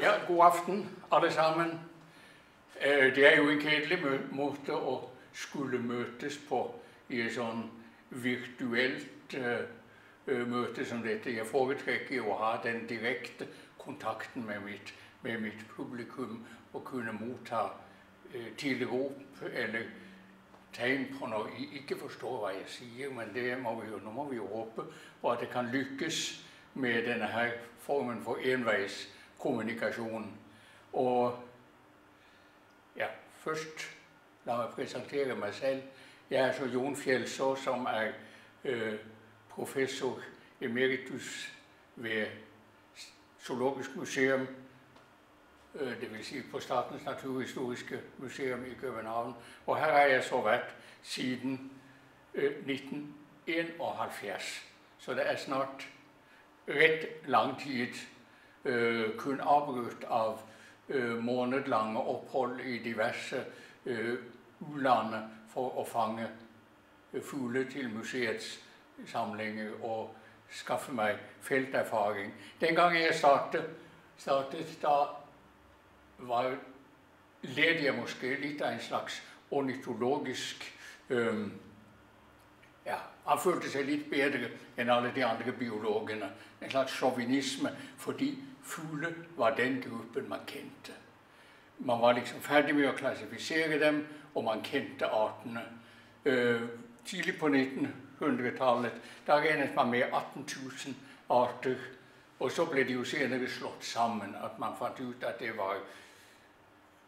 Ja, god aften alle sammen. Eh, Det er jo en kjedelig måte å skulle møtes på i et sånn virtuelt eh, eh, møte som dette. Jeg foretrekker jo å ha den direkte kontakten med mitt, med mitt publikum og kunne motta tilrop eller tegn på når jeg ikke forstår hva jeg sier, men det må vi jo, nå må vi jo håpe på at det kan lykkes med denne her formen for enveiskommunikasjon. Og ja, først la meg presentere meg selv. Jeg er så Jon Fjellså, som er eh, professor emeritus ved Zoologisk museum, det dvs. Si på Statens naturhistoriske museum i København. Og her har jeg så vært siden eh, 1971. Så det er snart rett lang tid, kun avbrutt av eh, månedlange opphold i diverse eh, u-land for å fange eh, fugler til museets samlinger og skaffe meg felterfaring. Den gangen jeg startet, startet da var led jeg måske litt av en slags ornitologisk um, ja, Han følte seg litt bedre enn alle de andre biologene. En slags sjåvinisme fordi fugler var den gruppen man kjente. Man var liksom ferdig med å klassifisere dem, og man kjente artene. Uh, tidlig på 1900-tallet da regnet man med 18 000 arter. Og så ble de jo senere slått sammen. At man fant ut at det var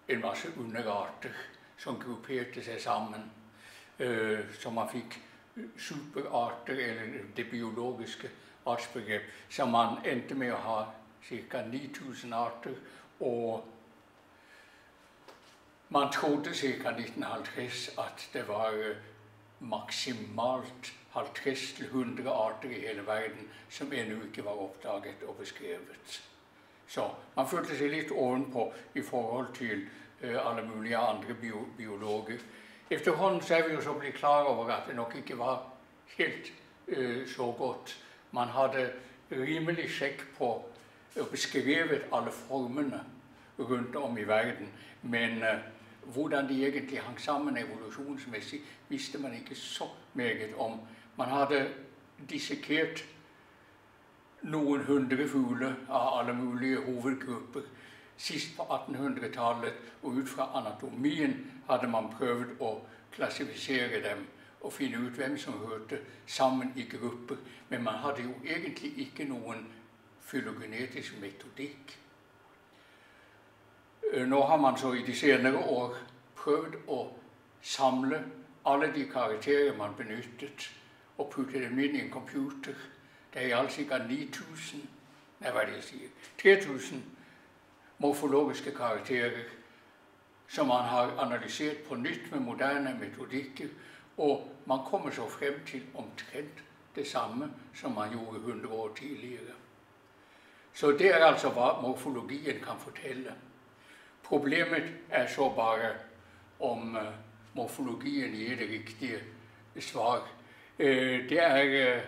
en masse underarter som grupperte seg sammen. Uh, så man fikk superarter, eller det biologiske artsbegrep. som man endte med å ha ca. 9000 arter. Og man trodde ca. 1950 at det var øh, maksimalt 50-100 arter i hele verden som ennå ikke var oppdaget og beskrevet. Så man følte seg litt ovenpå i forhold til eh, alle mulige andre bio biologer. Efterhånden så er vi jo så blitt klar over at det nok ikke var helt uh, så godt. Man hadde rimelig sjekk på beskrevet alle formene rundt om i verden. Men eh, hvordan de egentlig hang sammen evolusjonsmessig, visste man ikke så meget om. Man hadde dissekert noen hundre fugler av alle mulige hovedgrupper sist på 1800-tallet, og ut fra anatomien hadde man prøvd å klassifisere dem og finne ut hvem som hørte sammen i grupper. Men man hadde jo egentlig ikke noen fylogenetisk metodikk. Nå har man så i de senere år prøvd å samle alle de karakterer man benyttet, og putte dem inn i en computer. Det er i alt sikkert 9000 Nei, hva er det jeg sier? 3000 morfologiske karakterer som man har analysert på nytt med moderne metodikker. Og man kommer så frem til omtrent det samme som man gjorde 100 år tidligere. Så det er altså hva morfologien kan fortelle. Problemet er så bare om uh, morfologien gir det riktige svar. Uh, det er uh,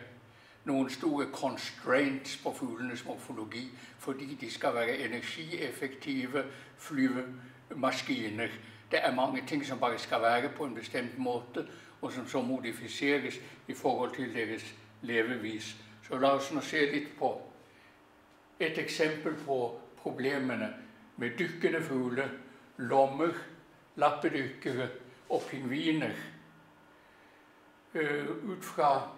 noen store constraints på fuglenes morfologi fordi de skal være energieffektive flyvemaskiner. Det er mange ting som bare skal være på en bestemt måte, og som så modifiseres i forhold til deres levevis. Så la oss nå se litt på et eksempel på problemene med dykkende fugler, lommer, lappedykkere og pingviner. Uh, ut fra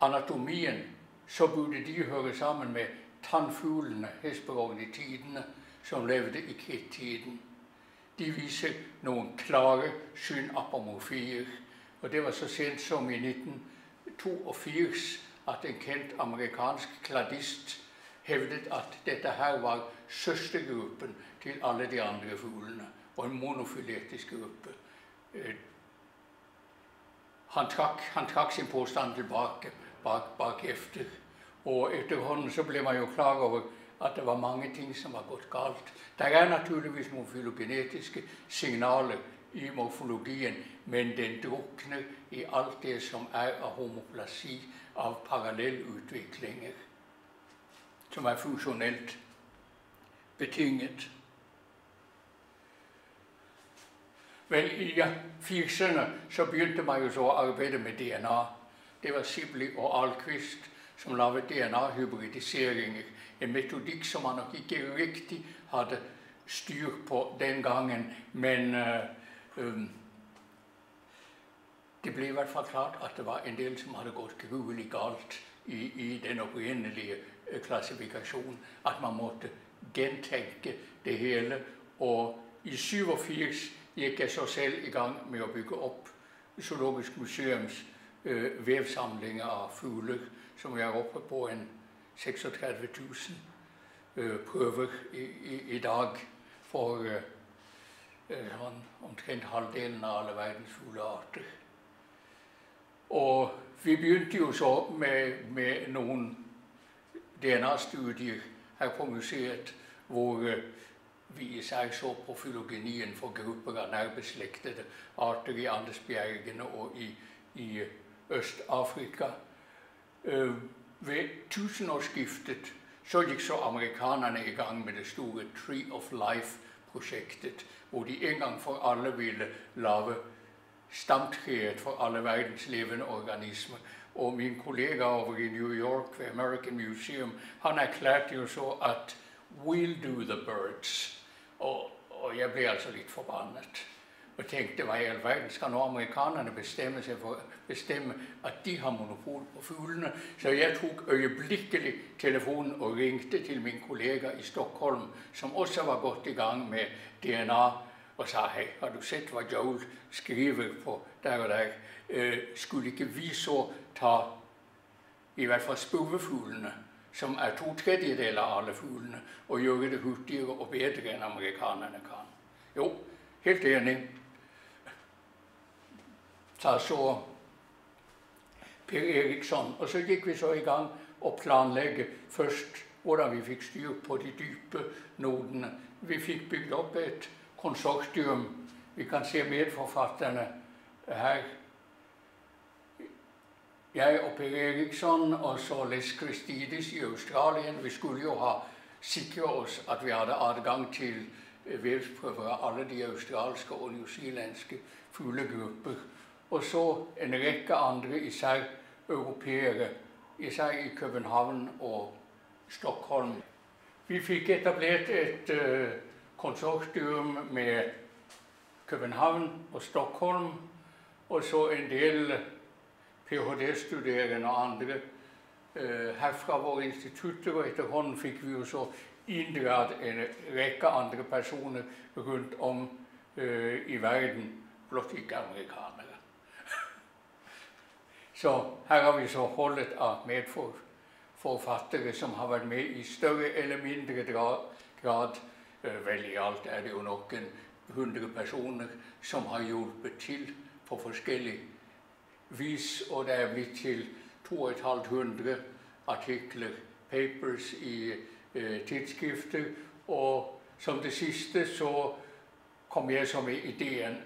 anatomien så burde de høre sammen med tannfuglene, hesperognitidene, som levde i krittiden. De viser noen klare synapomorfier. Og det var så sent som i 1982 at en kjent amerikansk kladist hevdet at dette her var søstergruppen til alle de andre fuglene, og en monofiletisk gruppe. Han trakk, han trakk sin påstand tilbake bak, bak efter. Og etterhånden så ble man jo klar over at det var mange ting som var gått galt. Det er naturligvis noen filogenetiske signaler i morfologien, men den drukner i alt det som er av homoplasi, av parallellutviklinger, som er funksjonelt betinget. Vel, i 80'erne så begynte man jo så å arbeide med DNA. Det var Sibley og Alquist som laget DNA-hybridiseringer. En metodikk som man nok ikke riktig hadde styr på den gangen, men uh, um, det ble i hvert fall klart at det var en del som hadde gått gruelig galt i, i den opprinnelige uh, klassifikasjonen. At man måtte gentenke det hele. Og i 87 gikk jeg så selv i gang med å bygge opp Zoologisk museums uh, vevsamlinger av fugler, som jeg er oppe på en 36 000 uh, prøver i, i, i, dag for uh, omtrent halvdelen av alle verdens fuglearter. Og vi begynte jo så med, med noen DNA-studier her på museet hvor vi især så på fylogenien for grupper av nærbeslektede arter i Andesbjergene og i, i Øst-Afrika. Uh, ved tusenårsskiftet så gikk så amerikanerne i gang med det store Tree of Life-prosjektet, hvor de en gang for alle ville lage stamtreet for alle verdens levende organismer. Og min kollega over i New York ved American Museum han erklærte jo så at 'We'll do the birds'. Og, og jeg ble altså litt forbannet. Og tenkte hva i all verden skal nå amerikanerne bestemme seg for bestemme at de har monopol på fuglene? Så jeg tok øyeblikkelig telefonen og ringte til min kollega i Stockholm, som også var godt i gang med DNA, og sa hei, har du sett hva Joel skriver på der og der? Eh, skulle ikke vi så ta i hvert fall spurvefuglene som er to tredjedeler av alle fuglene, og gjøre det hurtigere og bedre enn amerikanerne kan. Jo, helt enig. Ta så Per Eriksson. Og så gikk vi så i gang å planlegge først hvordan vi fikk styr på de dype nodene. Vi fikk bygd opp et konsortium. Vi kan se medforfatterne her jeg og Per Eriksson og så Les Christidis i Australien. Vi skulle jo ha sikre oss at vi hadde adgang til eh, vevsprøver av alle de australske og newzealandske fuglegrupper. Og så en rekke andre, især europeere, især i København og Stockholm. Vi fikk etablert et uh, konsortium med København og Stockholm, og så en del ph.d.-studerende og andre eh, her våre institutter. Og etterhånden fikk vi jo så inndratt en rekke andre personer rundt om eh, i verden, blott ikke amerikanere. Så her har vi så holdet av medforfattere som har vært med i større eller mindre grad. Eh, vel, i alt er det jo noen hundre personer som har hjulpet til på forskjellig vis, og det er blitt til 2500 artikler, papers, i eh, tidsskrifter. Og som det siste så kom jeg som med ideen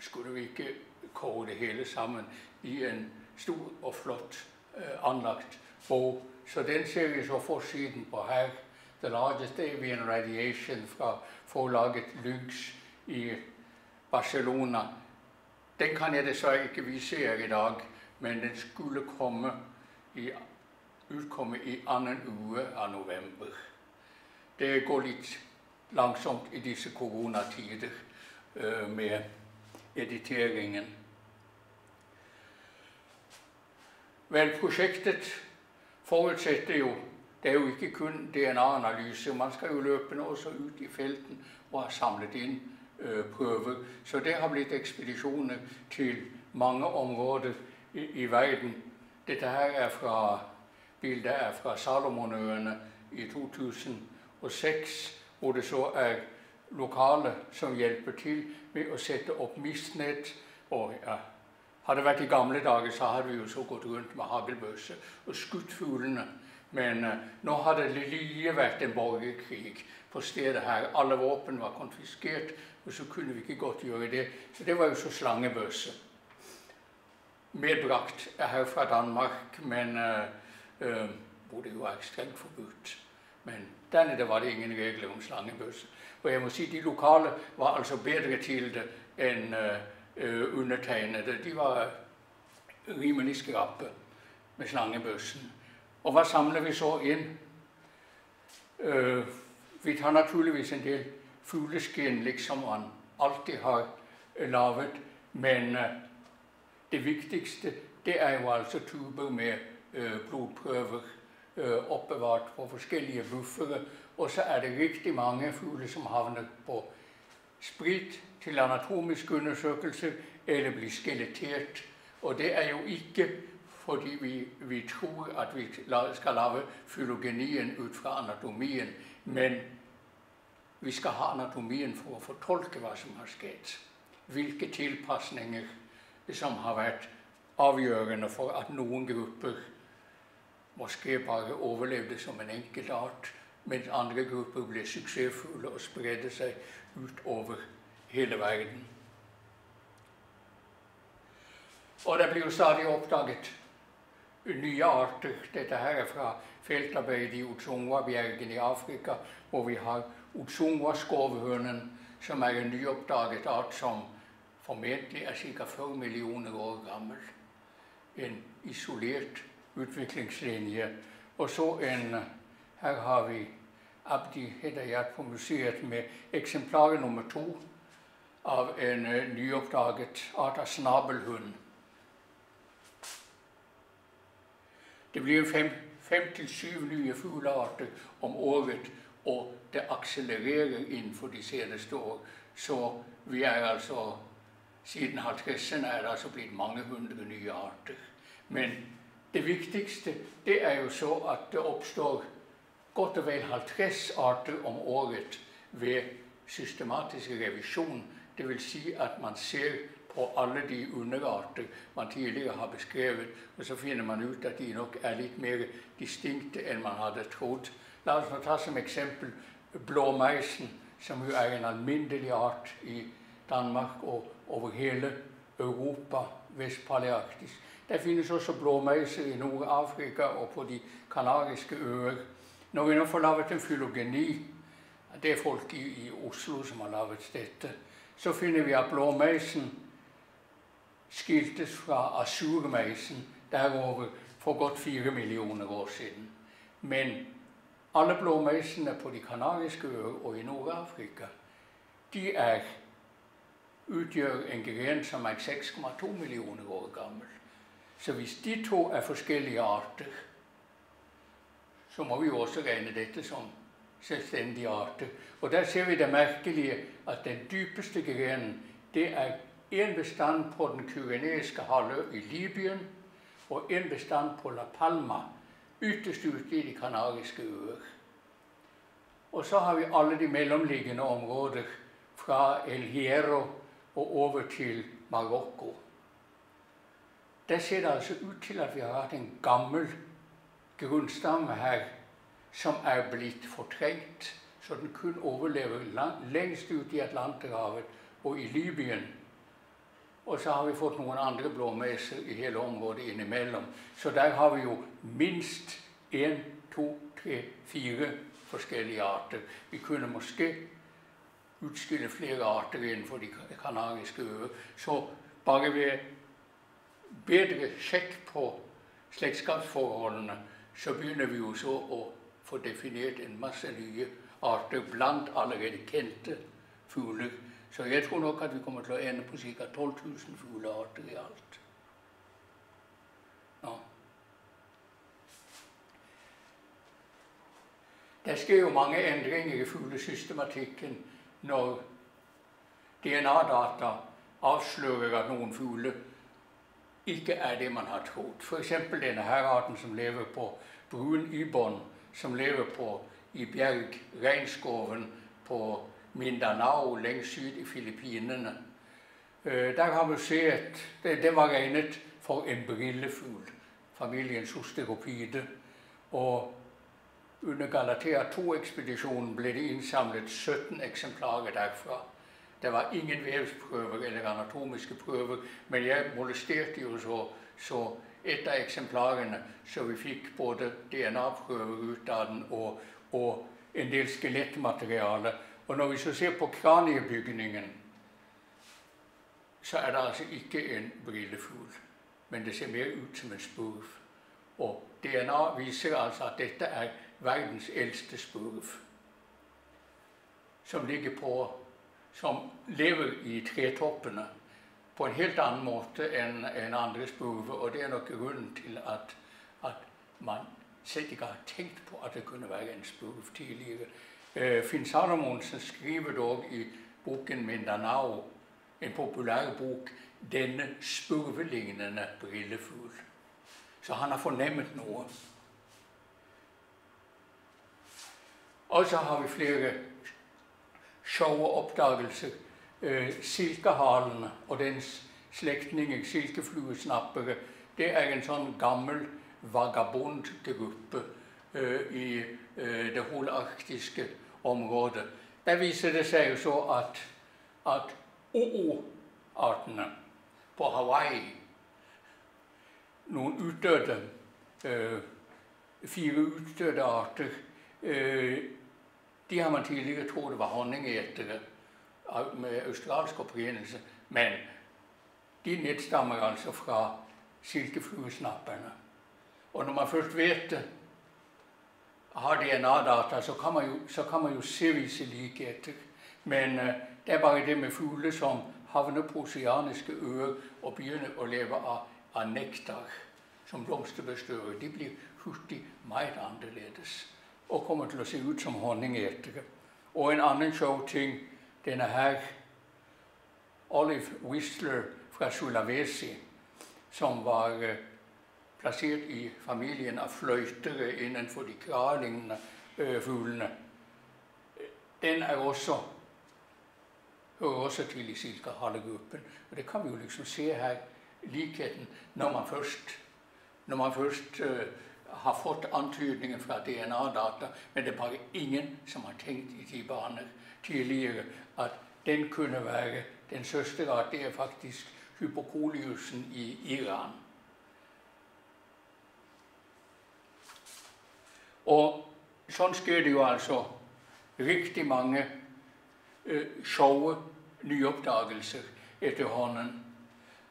skulle vi ikke kåre det hele sammen i en stor og flott eh, anlagt bok. Så den ser vi så forsiden på her. The Largest Avian Radiation fra forlaget Lux i Barcelona. Den kan jeg dessverre ikke vise her i dag, men den skulle komme i, utkomme i annen uke av november. Det går litt langsomt i disse koronatider uh, med editeringen. Vel, prosjektet forutsetter jo Det er jo ikke kun DNA-analyse. Man skal jo løpende også ut i felten og ha samlet inn Øh, prøver. Så det har blitt ekspedisjoner til mange områder i, i verden. Dette her er fra bildet er fra Salomonøyene i 2006, hvor det så er lokale som hjelper til med å sette opp mistnett. Og ja, hadde det vært i gamle dager, så hadde vi jo så gått rundt med haglbøsse og skutt fuglene. Men uh, nå hadde det lige vært en borgerkrig på stedet her. Alle våpen var konfiskert, og så kunne vi ikke godt gjøre det. Så det var jo så slangebøsse. Medbrakt her fra Danmark, men uh, hvor det jo er strengt forbudt Men der nede var det ingen regler om slangebøsse. Og jeg må si de lokale var altså bedre til det enn uh, undertegnede. De var rimelig skrappe med slangebøssen. Og hva samler vi så inn? Uh, vi tar naturligvis en del fugleskinn, liksom man alltid har laget. Men uh, det viktigste det er jo altså tuber med blodprøver oppbevart på forskjellige buffere. Og så er det riktig mange fugler som havner på sprit til anatomisk undersøkelse eller blir skelettert. Og det er jo ikke fordi vi, vi tror at vi skal lage fylogenien ut fra anatomien, men vi skal ha anatomien for å fortolke hva som har skjedd. Hvilke tilpasninger som har vært avgjørende for at noen grupper måske bare overlevde som en enkelt art, mens andre grupper ble suksessfulle og spredde seg utover hele verden. Og det blir jo stadig oppdaget nye arter. Dette her er fra feltarbeid i Utsungwa-bjergen i Afrika, hvor vi har Utsungwa-skovhønen, som er en nyoppdaget art som formentlig er ca. 40 millioner år gammel. En isolert utviklingslinje. Og så en Her har vi Abdi Hedayat på museet med eksemplaret nummer to av en uh, nyoppdaget art av snabelhund. Det blir fem, fem til syv nye fuglearter om året, og det akselererer innenfor de seneste år. Så vi er altså Siden 50-erne er det altså blitt mange hundre nye arter. Men det viktigste det er jo så at det oppstår godt og vel 50 arter om året ved systematisk revisjon. Dvs. Si at man ser på alle de underarter man tidligere har beskrevet, og så finner man ut at de nok er litt mer distinkte enn man hadde trodd. La oss ta som eksempel blåmeisen, som jo er en alminnelig art i Danmark og over hele Europa, Vest-Palearktis. Det finnes også blåmeiser i Nord-Afrika og på de kanariske øer. Når vi nå får laget en filogeni, det er folk i, i Oslo som har laget dette, så finner vi at blåmeisen skiltes fra asurmeisen derover for godt fire millioner år siden. Men alle blåmeisene på de kanariske øer og i Nord-Afrika, utgjør en gren som er 6,2 millioner år gammel. Så hvis de to er forskjellige arter, så må vi også regne dette som selvstendige arter. Og der ser vi det merkelige at den dypeste grenen det er en bestand på den kyreneiske halvø i Libyen og en bestand på La Palma, ytterst ute i de kanariske øer. Og så har vi alle de mellomliggende områder fra El Hierro og over til Marokko. Der ser det altså ut til at vi har hatt en gammel grunnstamme her som er blitt fortrengt, så den kun overlever lengst ute i Atlanterhavet og i Libyen. Og så har vi fått noen andre blåmeser i hele området innimellom. Så der har vi jo minst én, to, tre, fire forskjellige arter. Vi kunne måske utskille flere arter innenfor de kanariske øer. Så bare ved bedre sjekk på slektskapsforholdene, så begynner vi jo så å få definert en masse nye arter blant allerede kjente fugler. Så jeg tror nok at vi kommer til å ende på ca. 12 000 fuglearter i alt. Ja. Det skjer jo mange endringer i fuglesystematikken når DNA-data avslører at noen fugler ikke er det man har trodd. F.eks. denne her som lever på brun ibånd, som lever på i bjergregnskogen på Mindanao lengst syd i Filippinene. Øh, der har museet det, det var regnet for en brillefugl, familien Sosteropide. Og under Galatea 2-ekspedisjonen ble det innsamlet 17 eksemplarer derfra. Det var ingen vevsprøver eller anatomiske prøver, men jeg molesterte jo så, så et av eksemplarene, så vi fikk både DNA-prøver ut av den og og en del skelettmateriale. Og når vi så ser på kraniebygningen, så er det altså ikke en brillefugl, men det ser mer ut som en spurv. Og DNA viser altså at dette er verdens eldste spurv, som ligger på som lever i tretoppene på en helt annen måte enn en andre spurver. Og det er nok grunnen til at, at man selv ikke har tenkt på at det kunne være en spurv tidligere. Eh, Finn Salomonsen skriver dog i boken 'Mindanao', en populær bok, 'denne spurvelignende brillefugl'. Så han har fornemmet noe. Og så har vi flere sjove oppdagelser. Eh, silkehalen og dens slektninger, silkefluesnappere, det er en sånn gammel vagabondgruppe eh, i det holarktiske området. Der viser det seg jo så at, at OO-artene på Hawaii, noen utdøde, øh, fire utdøde arter, øh, de har man tidligere trodd var honningetere med australsk opprinnelse. Men de nedstammer altså fra silkefluesnapperne. Og når man først vet det, har DNA-data, så, så kan man jo se visse likheter. Men uh, det er bare det med fugler som havner på oseaniske øer og begynner å leve av, av nektar som blomsterbestører. De blir hurtig meget annerledes og kommer til å se ut som honningetere. Og en annen showting denne her Olive Whistler fra Sulawesi, som var uh, plassert i familien av fløytere innenfor de kralignende uh, fuglene. Den er også hører også til i silkehallegruppen. Og det kan vi jo liksom se her, likheten, når man først, når man først uh, har fått antydningen fra DNA-data, men det er bare ingen som har tenkt i de baner tidligere at den kunne være den søsterart. Det er faktisk hypokoliusen i Iran. Og sånn skjer det jo altså riktig mange uh, sjove nyoppdagelser etterhånden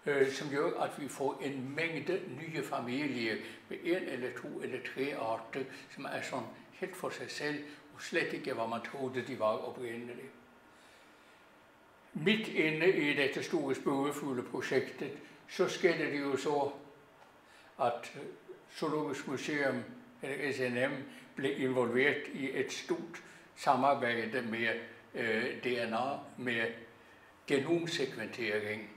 uh, som gjør at vi får en mengde nye familier med én eller to eller tre arter som er sånn helt for seg selv og slett ikke hva man trodde de var opprinnelig. Midt inne i dette store spurvefugleprosjektet så skjedde det jo så at Zoologisk museum, eller SNM, ble involvert i et stort samarbeid med eh, DNA, med genomsekventering,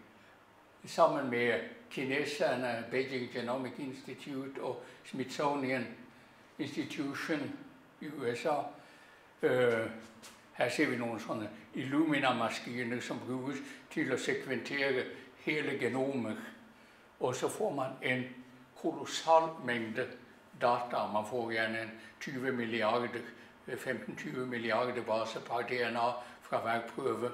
sammen med kineserne, Beijing Genomic Institute og Smithsonian Institution i USA. Uh, her ser vi noen sånne Illumina-maskiner som brukes til å sekventere hele genomer. Og så får man en kolossal mengde data. Man får gjerne 20 milliarder, 15-20 milliarder baser per DNA fra hver prøve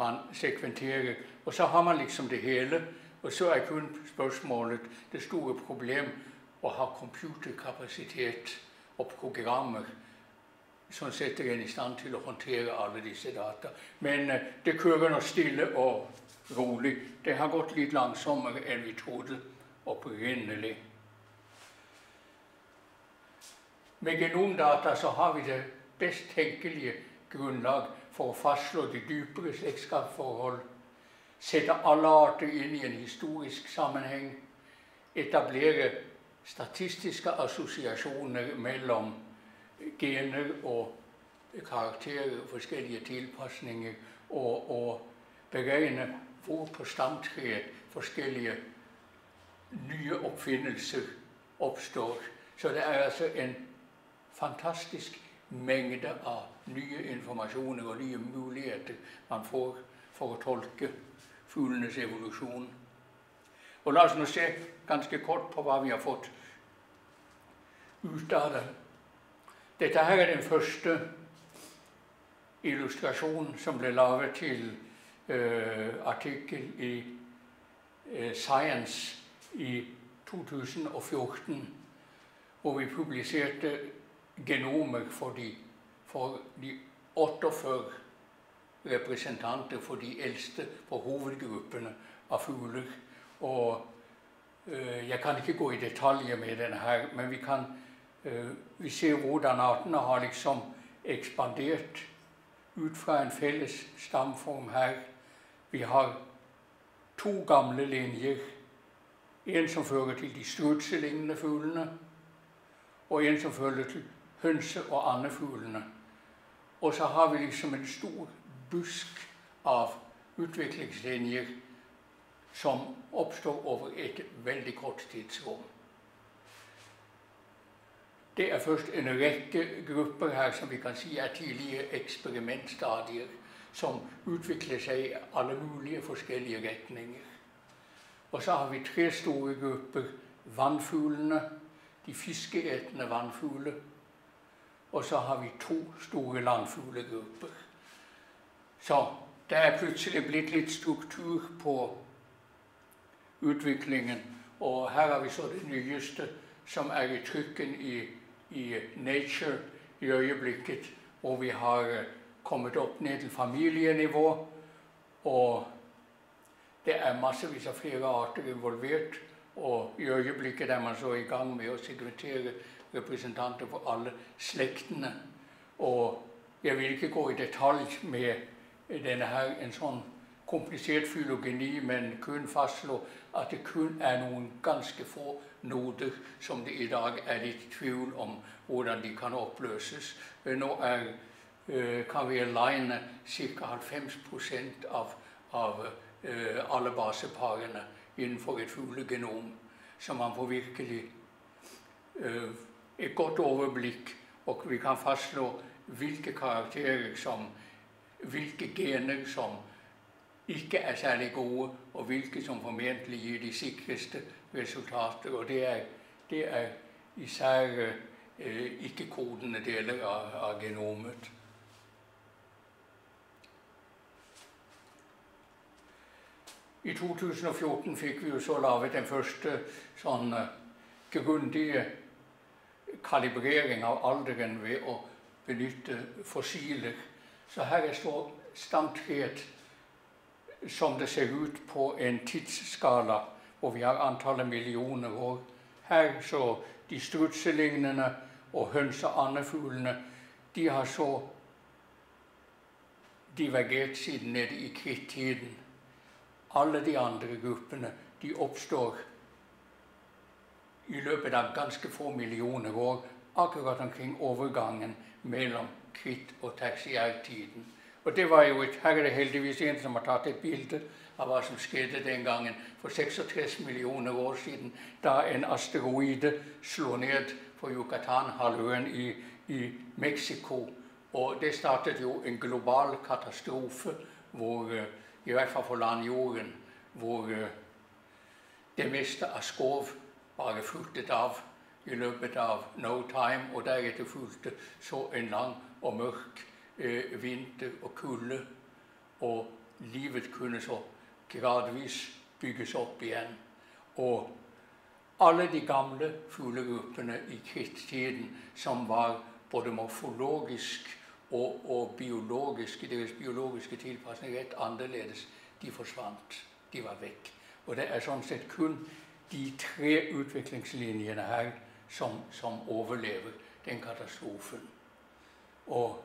man sekventerer. Og så har man liksom det hele. Og så er kun spørsmålet det store problem å ha computerkapasitet og programmer som setter en i stand til å håndtere alle disse data. Men uh, det kører nå stille og rolig. Det har gått litt langsommere enn vi trodde opprinnelig. Med genomdata så har vi det best tenkelige grunnlag for å fastslå de dypere slektskapsforhold, sette alle arter inn i en historisk sammenheng, etablere statistiske assosiasjoner mellom gener og karakterer, forskjellige tilpasninger, og, og beregne hvor på stamtreet forskjellige nye oppfinnelser oppstår. Så det er altså en fantastisk mengde av nye informasjoner og nye muligheter man får for å tolke fuglenes evolusjon. Og La oss nå se ganske kort på hva vi har fått ut av det. Dette her er den første illustrasjonen som ble laget til uh, artikkel i uh, Science i 2014, hvor vi publiserte genomer for de, for de 48 representanter for de eldste for hovedgruppene av fugler. Og øh, jeg kan ikke gå i detaljer med denne her, men vi kan øh, vi ser hvordan artene har liksom ekspandert ut fra en felles stamform her. Vi har to gamle linjer. En som fører til de strutselignende fuglene, og en som fører til hønse- og andefuglene. Og så har vi liksom en stor busk av utviklingslinjer som oppstår over et veldig kort tidsrom. Det er først en rekke grupper her som vi kan si er tidlige eksperimentstadier, som utvikler seg i alle mulige forskjellige retninger. Og så har vi tre store grupper. Vannfuglene, de fiskeetende vannfugler. Og så har vi to store landfuglegrupper. Så det er plutselig blitt litt struktur på utviklingen. Og her har vi så det nyeste, som er i trykken i, i Nature i øyeblikket, hvor vi har eh, kommet opp ned til familienivå. Og det er massevis av flere arter involvert. Og i øyeblikket er man så i gang med å sekventere representanter for alle slektene. Og jeg vil ikke gå i detalj med denne her, en sånn komplisert filogeni, men kun fastslå at det kun er noen ganske få noder som det i dag er litt tvil om hvordan de kan oppløses. Nå er, uh, aline ca. 90 av, av uh, alle baseparene innenfor et fuglegenom, så man får virkelig uh, et godt overblikk, og vi kan fastslå hvilke karakterer som hvilke gener som ikke er særlig gode, og hvilke som formentlig gir de sikreste resultater. Og det er, det er især eh, ikke-kodende deler av, av, genomet. I 2014 fikk vi jo så laget den første sånn uh, grundige kalibrering av alderen ved å benytte fossiler. Så her er så stamthet som det ser ut på en tidsskala, hvor vi har antallet millioner år. Her så de strutselignende og høns og andefuglene, de har så divergert siden nede i krittiden. Alle de andre gruppene de oppstår i løpet av ganske få millioner år, akkurat omkring overgangen mellom kritt- og tertiærtiden. Og det var jo et, Her er det heldigvis en som har tatt et bilde av hva som skjedde den gangen for 36 millioner år siden, da en asteroide slo ned på Yucatan-halvøen i, i Mexico. Og det startet jo en global katastrofe, hvor, eh, i hvert fall for landjorden, hvor eh, det meste av skog bare fulgte av i løpet av no time, og deretter fulgte så en lang og mørk eh, vinter og kulde. Og livet kunne så gradvis bygges opp igjen. Og alle de gamle fuglegruppene i krittiden som var både morfologisk og, og biologisk, deres biologiske tilpasning rett annerledes, de forsvant. De var vekk. Og det er sånn sett kun de tre utviklingslinjene her som, som overlever den katastrofen. Og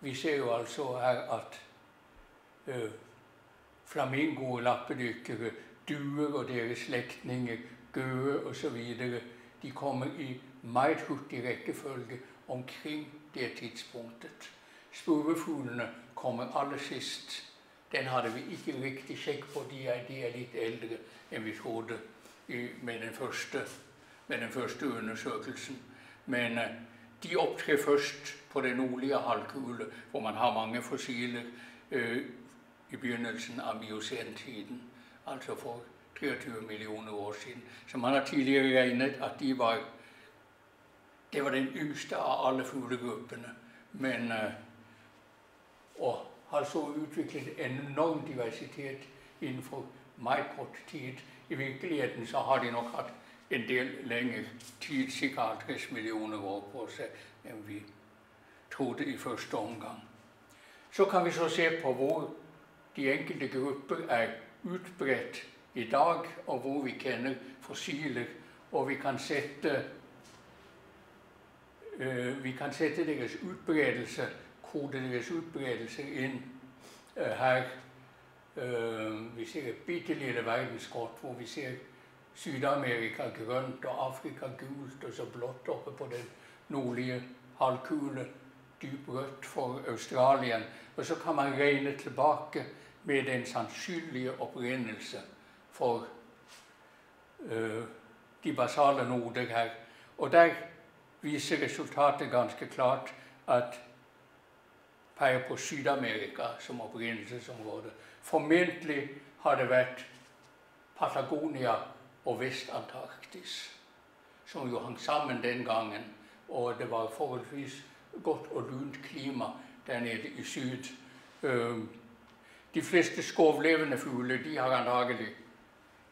vi ser jo altså her at ø, flamingoer, lappedykkere, duer og deres slektninger, gøer osv. De kommer i meget hurtig rekkefølge omkring det tidspunktet. Spurvefuglene kommer aller sist. Den hadde vi ikke riktig sjekk på. De er, de er litt eldre enn vi trodde med den første, med den første undersøkelsen. Men uh, de opptrer først på den nordlige halvkule, hvor man har mange fossiler øh, i begynnelsen av miocentiden, altså for 23 millioner år siden. Så man har tidligere regnet at de var det var den yngste av alle fuglegruppene. Men øh, Og har så utviklet en enorm diversitet innenfor meget kort tid. I virkeligheten så har de nok hatt en del lengre tid, ca. 50 millioner år på seg enn vi trodde i første omgang. Så kan vi så se på hvor de enkelte grupper er utbredt i dag, og hvor vi kjenner fossiler. Og vi kan sette, uh, vi kan sette deres utbredelse, kode deres utbredelse inn uh, her. Uh, vi ser et bitte lille verdenskort hvor vi ser Syd-Amerika grønt og Afrika gult og så blått oppe på den nordlige halvkule. Dyp rødt for Australien. Og så kan man regne tilbake med den sannsynlige opprinnelse for uh, de basale noder her. Og der viser resultatet ganske klart at peier på Syd-Amerika som opprinnelsesområde. Formentlig har det vært Patagonia og Vest-Antarktis, som jo hang sammen den gangen. Og det var forholdsvis godt og lunt klima der nede i syd. De fleste skovlevende fugler de har antagelig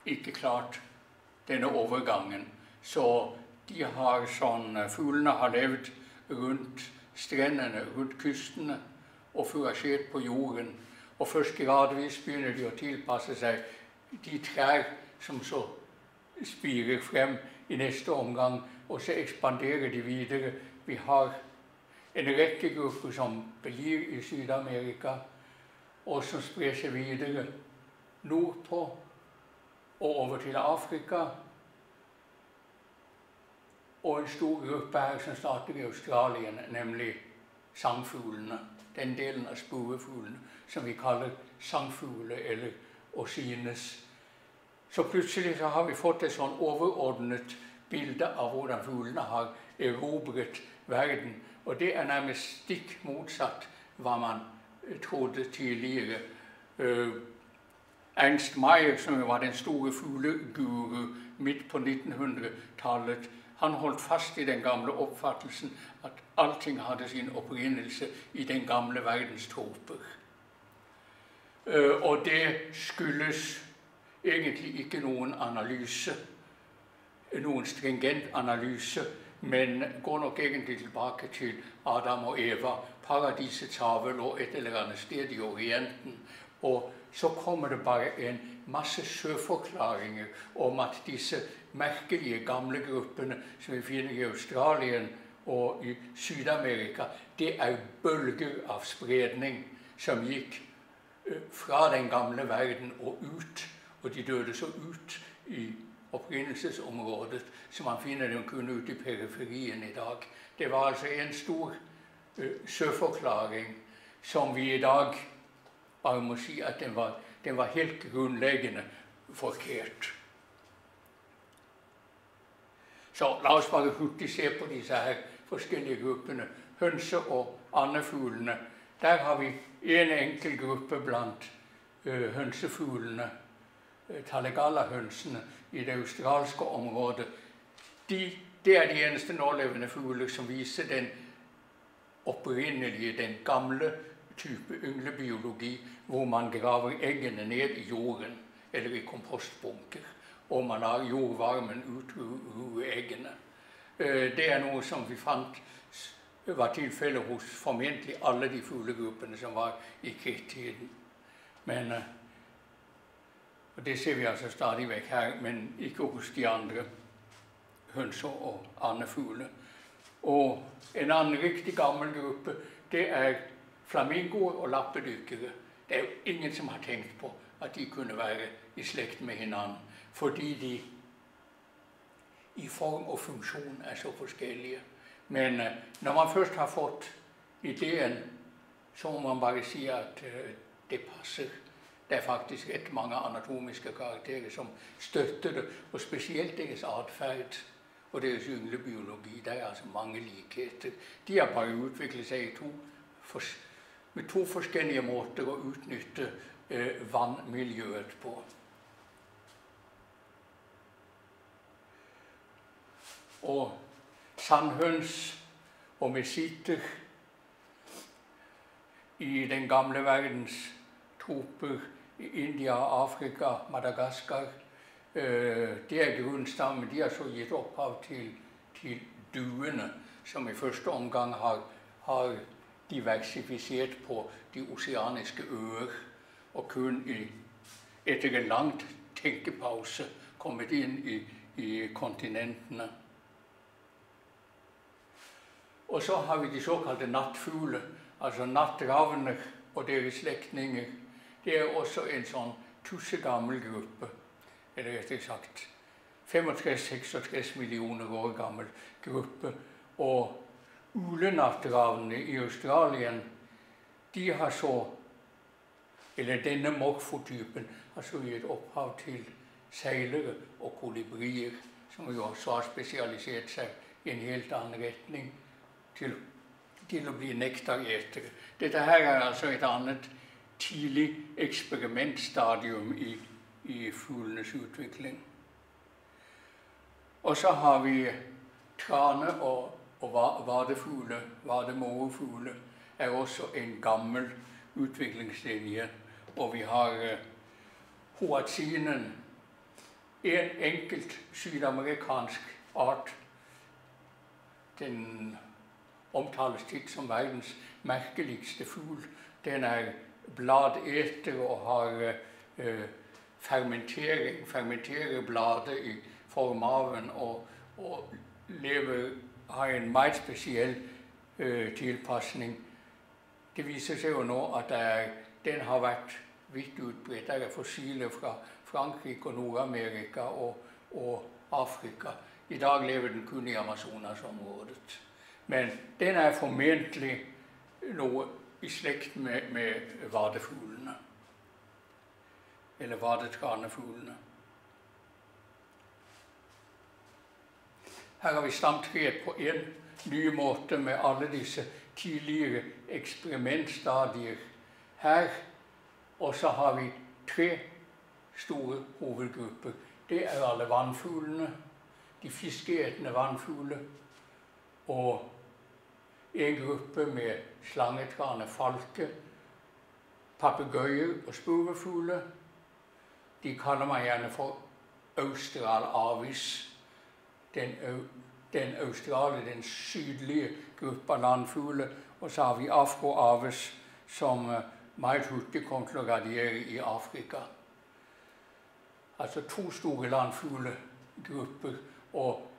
ikke klart denne overgangen. Så de har sånn, fuglene har levd rundt strendene, rundt kystene og furasjert på jorden. Og først gradvis begynner de å tilpasse seg de trær som så spirer frem i neste omgang, og så ekspanderer de videre. Vi har en rekke grupper som blir i Syd-Amerika og som sprer seg videre nordpå og over til Afrika. Og en stor gruppe her som starter i Australien, nemlig sangfuglene. Den delen av sporefuglene som vi kaller sangfugler eller osines. Så plutselig så har vi fått et sånn overordnet bilde av hvordan fuglene har erobret verden. Og det er nærmest stikk motsatt hva man trodde tidligere. Uh, Ernst Meyer, som var den store fugleguru midt på 1900-tallet, han holdt fast i den gamle oppfattelsen at allting hadde sin opprinnelse i den gamle verdens troper. Uh, og det skyldes egentlig ikke noen analyse, noen stringent analyse, men går nok egentlig tilbake til Adam og Eva paradisets havel og et eller annet sted i Orienten. Og så kommer det bare en masse sjøforklaringer om at disse merkelige gamle gruppene som vi finner i Australien og i Syd-Amerika, det er bølger av spredning som gikk fra den gamle verden og ut. Og de døde så ut i opprinnelsesområdet, så man finner dem kun ute i periferien i dag. Det var altså en stor sjøforklaring som vi i dag bare må si at den var, den var helt grunnleggende forkert. Så la oss bare hurtig se på disse her forskjellige gruppene. Hønse- og andefuglene. Der har vi en enkel gruppe blant uh, hønsefuglene. Talegalla-hønsene i det australske området. De, det er de eneste nålevende fugler som viser den opprinnelige, den gamle type ynglebiologi, hvor man graver eggene ned i jorden eller i kompostbunker. Og man har jordvarmen ut eggene. Eh, det er noe som vi fant var tilfellet hos formentlig alle de fuglegruppene som var i krigstiden. Men eh, og Det ser vi altså stadig vekk her, men ikke hos de andre hønser og andefugler. Og en annen riktig gammel gruppe, det er flamingoer og lappedykkere. Det er jo ingen som har tenkt på at de kunne være i slekt med hverandre. Fordi de i form og funksjon er så forskjellige. Men uh, når man først har fått ideen, så må man bare si at uh, det passer. Det er faktisk rett mange anatomiske karakterer som støtter det, og spesielt deres atferd og deres ynglebiologi. Det er altså mange likheter. De har bare utviklet seg to, med to forskjellige måter å utnytte eh, vannmiljøet på. Og sandhøns og mesitter i den gamle verdens troper i India, Afrika, Madagaskar Eh, det er grunnstammen. De har så gitt opphav til, til duene, som i første omgang har, har diversifisert på de oseaniske øer, og kun i, etter en lang tenkepause kommet inn i, i kontinentene. Og så har vi de såkalte nattfugler, altså nattravner og deres slektninger. Det er også en sånn tussegammel gruppe. Eller rettere sagt 35-36 millioner år gammel gruppe. Og ulenattravnene i Australien, de har så Eller denne morfotypen har så gitt opphav til seilere og kolibrier, som jo også har spesialisert seg i en helt annen retning til, til å bli nektaretere. Dette her er altså et annet tidlig eksperimentstadium i, i fuglenes utvikling. Og så har vi trane og og vadefugle, vademårefugle, er også en gammel utviklingslinje. Og vi har uh, hoatzinen, en enkelt sydamerikansk art. Den omtales titt som verdens merkeligste fugl. Den er bladeter og har eh, fermentering, fermenterer bladet i formaven og, og lever har en meget spesiell eh, tilpasning. Det viser seg jo nå at er, den har vært vidt utbredt. Det er fossiler fra Frankrike og Nord-Amerika og, og, Afrika. I dag lever den kun i Amazonasområdet. Men den er formentlig noe i slekt med, med vadefuglene. Eller vadetkanefuglene. Her har vi stamtreet på en ny måte med alle disse tidligere eksperimentstadier. Her og så har vi tre store hovedgrupper. Det er alle vannfuglene, de fiskeetende vannfugler, og en gruppe med slangetrane, falke, papegøyer og spurvefugler. De kaller man gjerne for austral avis den, den australe, den sydlige gruppa landfugler. Og så har vi afroaves, som eh, meget hurtig kom til å radiere i Afrika. Altså to store landfuglegrupper. Og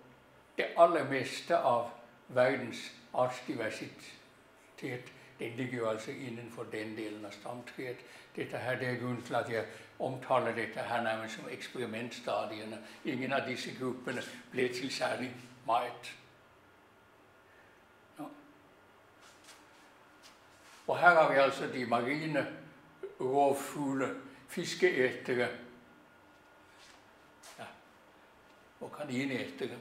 det aller meste av verdens artsdiversitet den ligger jo altså innenfor den delen av stamtreet. Dette her, Det er grunnen til at jeg omtaler dette her nærmest som eksperimentstadiene. Ingen av disse gruppene ble til særlig meget. Og her har vi altså de marine rovfugler, fiskeetere og kaninetere.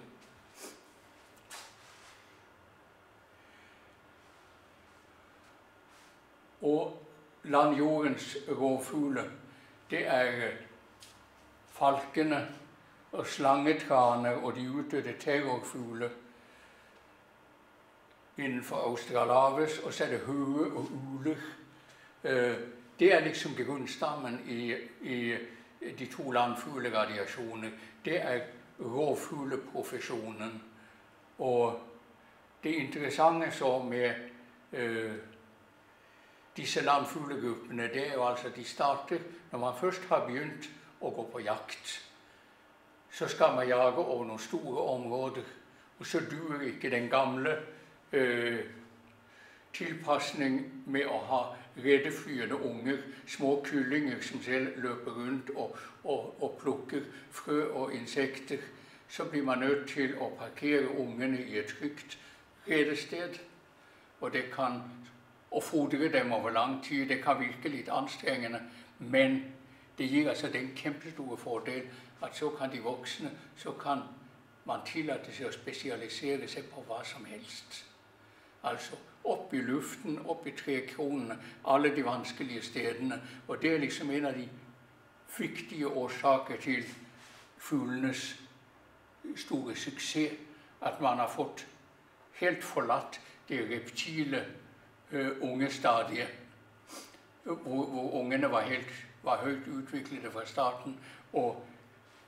Og landjordens rovfugler, det er eh, falkene og slangetraner og de utdødde terrorfugler innenfor Australaves. Og så er det hue og uler. Eh, det er liksom grunnstammen i, i de to landfugleradiasjonene. Det er rovfugleprofesjonen. Og det interessante så med uh, disse landfuglegruppene, det er jo altså de starter Når man først har begynt å gå på jakt, så skal man jage over noen store områder. Og så duer ikke den gamle øh, tilpasning med å ha redeflyende unger, små kyllinger som selv løper rundt og, og, og plukker frø og insekter. Så blir man nødt til å parkere ungene i et trygt redested. Og det kan å fodre dem over lang tid. Det kan virke litt anstrengende, men det gir altså den kjempestore fordel at så kan de voksne så kan man tillate seg å spesialisere seg på hva som helst. Altså opp i luften, opp i trekronene, alle de vanskelige stedene. Og det er liksom en av de viktige årsaker til fuglenes store suksess. At man har fått helt forlatt det reptile unge stadie, hvor, hvor ungene var, helt, var høyt utviklede fra starten. Og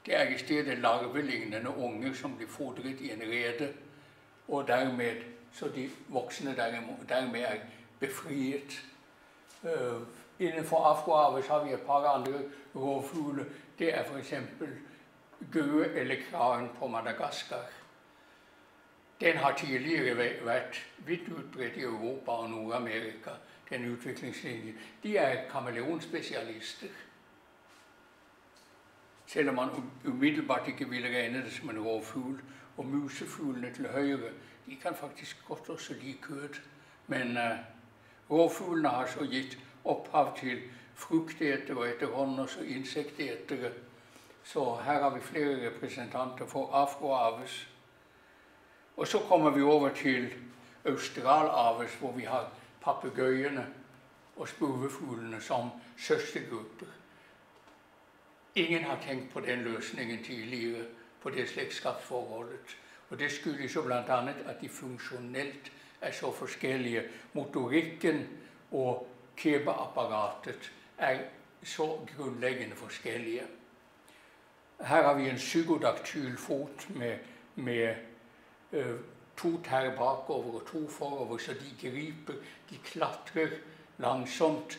Det er i stedet larvelignende unger som blir fodret i en rede, og dermed, så de voksne dermed er befriet. Uh, innenfor Afroarvet har vi et par andre rovfugler. Det er f.eks. gøe eller kraven på Madagaskar. Den har tidligere vært vidt utbredt i Europa og Nord-Amerika, den utviklingslinjen. De er kameleonspesialister. Selv om man umiddelbart ikke ville regne det som en rovfugl. Og musefuglene til høyre de kan faktisk godt også like kød. Men uh, rovfuglene har så gitt opphav til fruktetere og etterhånden også insektetere. Så her har vi flere representanter for afroaves. Og så kommer vi over til australaves, hvor vi har papegøyene og spurvefuglene som søstergrupper. Ingen har tenkt på den løsningen tidligere, på det slektskapsforholdet. Og det skyldes jo bl.a. at de funksjonelt er så forskjellige. Motorikken og kebeapparatet er så grunnleggende forskjellige. Her har vi en psykodaktylfot med, med uh, to tær bakover og to forover, så de griper, de klatrer langsomt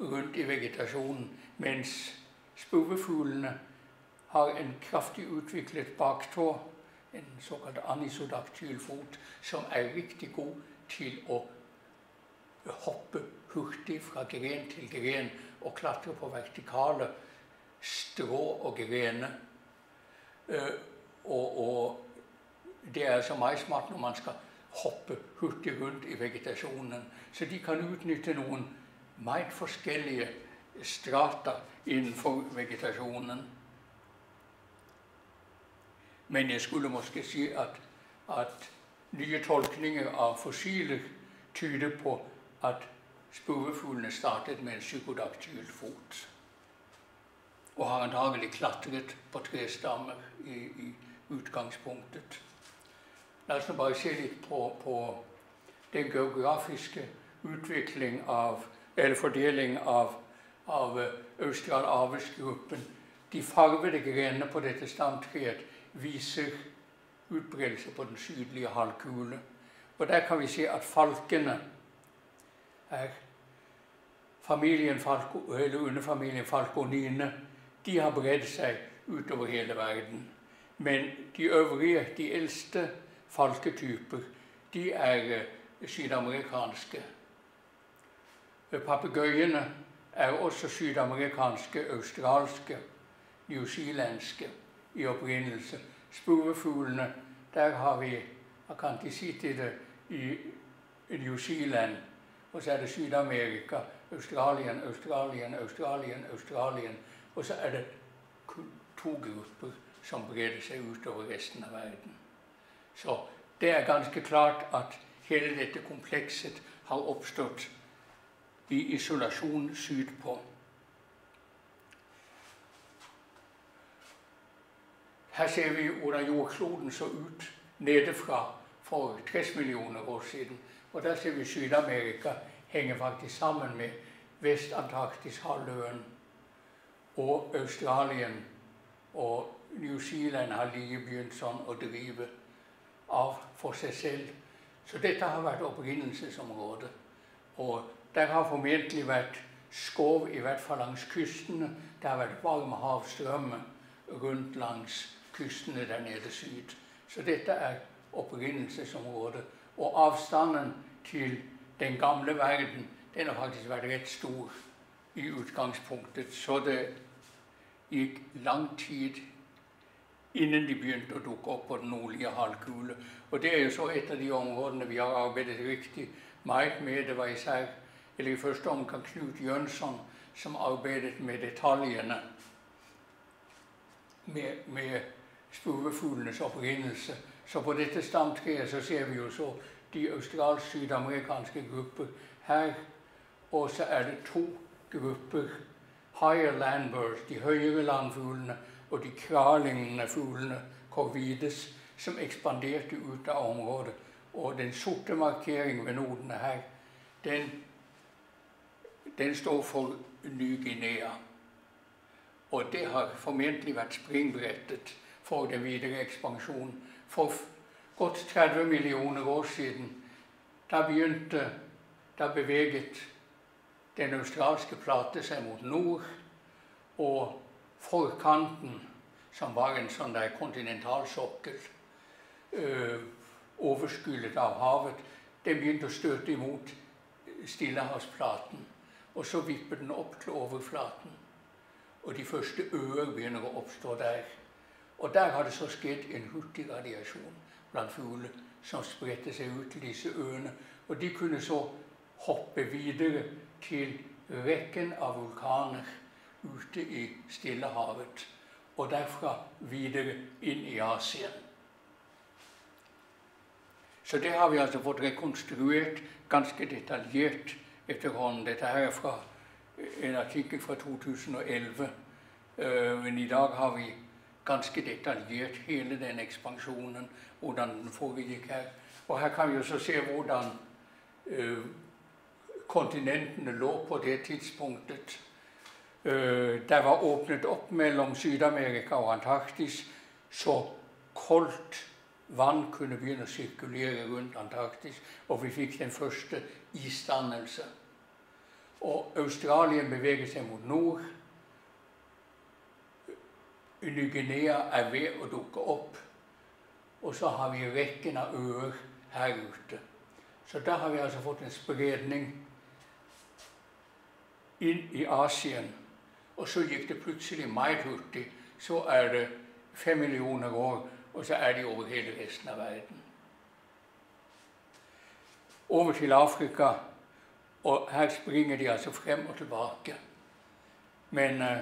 rundt i vegetasjonen, mens spurvefuglene har en kraftig utviklet baktå, en såkalt anisodaktyl-fot, som er riktig god til å hoppe hurtig fra gren til gren og klatre på vertikale strå og grener. Uh, og, og, det er altså meget smart når man skal hoppe hurtig rundt i vegetasjonen. Så de kan utnytte noen meget forskjellige strata innenfor vegetasjonen. Men jeg skulle måske si at, at nye tolkninger av fossiler tyder på at spurvefuglene startet med en psykodaktyl fot. Og har antagelig klatret på tre stammer i, i utgangspunktet. La oss nå bare se litt på, på den geografiske utvikling av, eller fordeling av, av australavesgruppen. De farvede grenene på dette stamtreet viser utbredelse på den sydlige halvkule. Og der kan vi se at falkene er familien Falco, eller underfamilien falconine. De har bredd seg utover hele verden. Men de øvrige, de eldste falketyper, de er uh, sydamerikanske. Papegøyene er også sydamerikanske, australske, newzealandske i opprinnelse. Spurvefuglene, der har vi akantisitide i New Zealand. Og så er det Syd-Amerika, Australien, Australien, Australien, Australien. Og så er det to grupper som breder seg utover resten av verden. Så det er ganske klart at hele dette komplekset har oppstått i isolasjon sydpå. Her ser vi hvordan jordkloden så ut nedefra for 30 millioner år siden. Og der ser vi Syd-Amerika henger faktisk sammen med Vest-Antarktis-halvøen og Australien. Og New Zealand har like begynt sånn å drive av for seg selv. Så dette har vært opprinnelsesområdet. Og der har formentlig vært skov, i hvert fall langs kystene. Det har vært varme havstrømmer rundt langs kystene der nede syd. Så dette er opprinnelsesområdet. Og avstanden til den gamle verden den har faktisk vært rett stor i utgangspunktet. Så det gikk lang tid innen de begynte å dukke opp på den nordlige halvkule. Og det er jo så et av de områdene vi har arbeidet riktig meget med. Det var især, eller i første omgang Knut Jønsson som arbeidet med detaljene med, med spurvefuglenes opprinnelse. Så på dette stamtreet så ser vi jo så de australsk-sydamerikanske grupper her. Og så er det to grupper. Higher landbirds, de høyere landfuglene, og de kralignende fuglene, corvides, som ekspanderte ut av området. Og den sorte markeringen ved nodene her, den, den står for Ny-Guinea. Og det har formentlig vært springbrettet for den videre ekspansjonen. For godt 30 millioner år siden, da begynte Da beveget den australske plate seg mot nord, og forkanten, som var en sånn der kontinentalsokkel, øh, overskyllet av havet, den begynte å støte imot Stillehavsplaten. Og så vipper den opp til overflaten. Og de første øer begynner å oppstå der. Og der har det så skjedd en hurtig radiasjon blant fugler som spredte seg ut til disse øene. Og de kunne så hoppe videre til rekken av vulkaner ute i Stillehavet. Og derfra videre inn i Asien. Så det har vi altså fått rekonstruert ganske detaljert etterhånden. Dette her er fra en artikkel fra 2011. Uh, men i dag har vi ganske detaljert hele den ekspansjonen, hvordan den foregikk her. Og her kan vi også se hvordan uh, kontinentene lå på det tidspunktet. Uh, det var åpnet opp mellom Syd-Amerika og Antarktis så koldt vann kunne begynne å sirkulere rundt Antarktis, og vi fikk den første isdannelse. Og Australia beveger seg mot nord. Ny-Guinea er ved å dukke opp. Og så har vi rekken av øer her ute. Så da har vi altså fått en spredning inn i Asien. Og så gikk det plutselig meget hurtig. Så er det fem millioner år og så er de over hele resten av verden. Over til Afrika, og her springer de altså frem og tilbake. Men uh,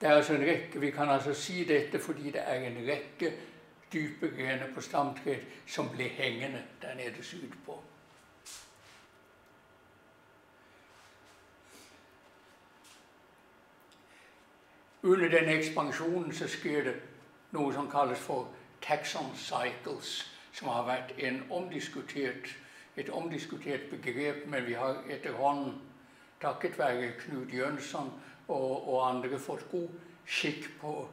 det er altså en rekke Vi kan altså si dette fordi det er en rekke dype grener på stamtreet som ble hengende der nede sydpå. Under den ekspansjonen så skjer det noe som kalles for taxon cycles, som har vært omdiskutert, et omdiskutert begrep, men vi har etterhånden, takket være Knut Jønsson og, og andre, fått god skikk på,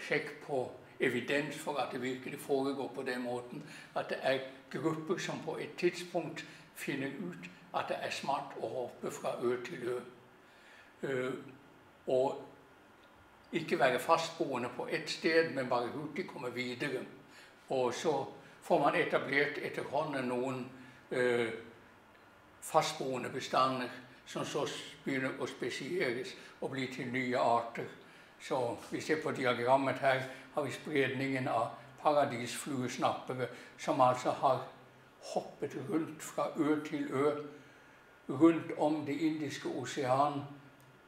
sjekk på evidens for at det virkelig foregår på den måten. At det er grupper som på et tidspunkt finner ut at det er smart å hoppe fra ø til ø. Uh, og ikke være fastboende på ett sted, men bare hurtig komme videre. Og så får man etablert etterhånden noen eh, fastboende bestander som så begynner å spesieres og bli til nye arter. Så vi ser på diagrammet her har vi spredningen av paradisfluesnappere som altså har hoppet rundt fra ø til ø rundt om Det indiske osean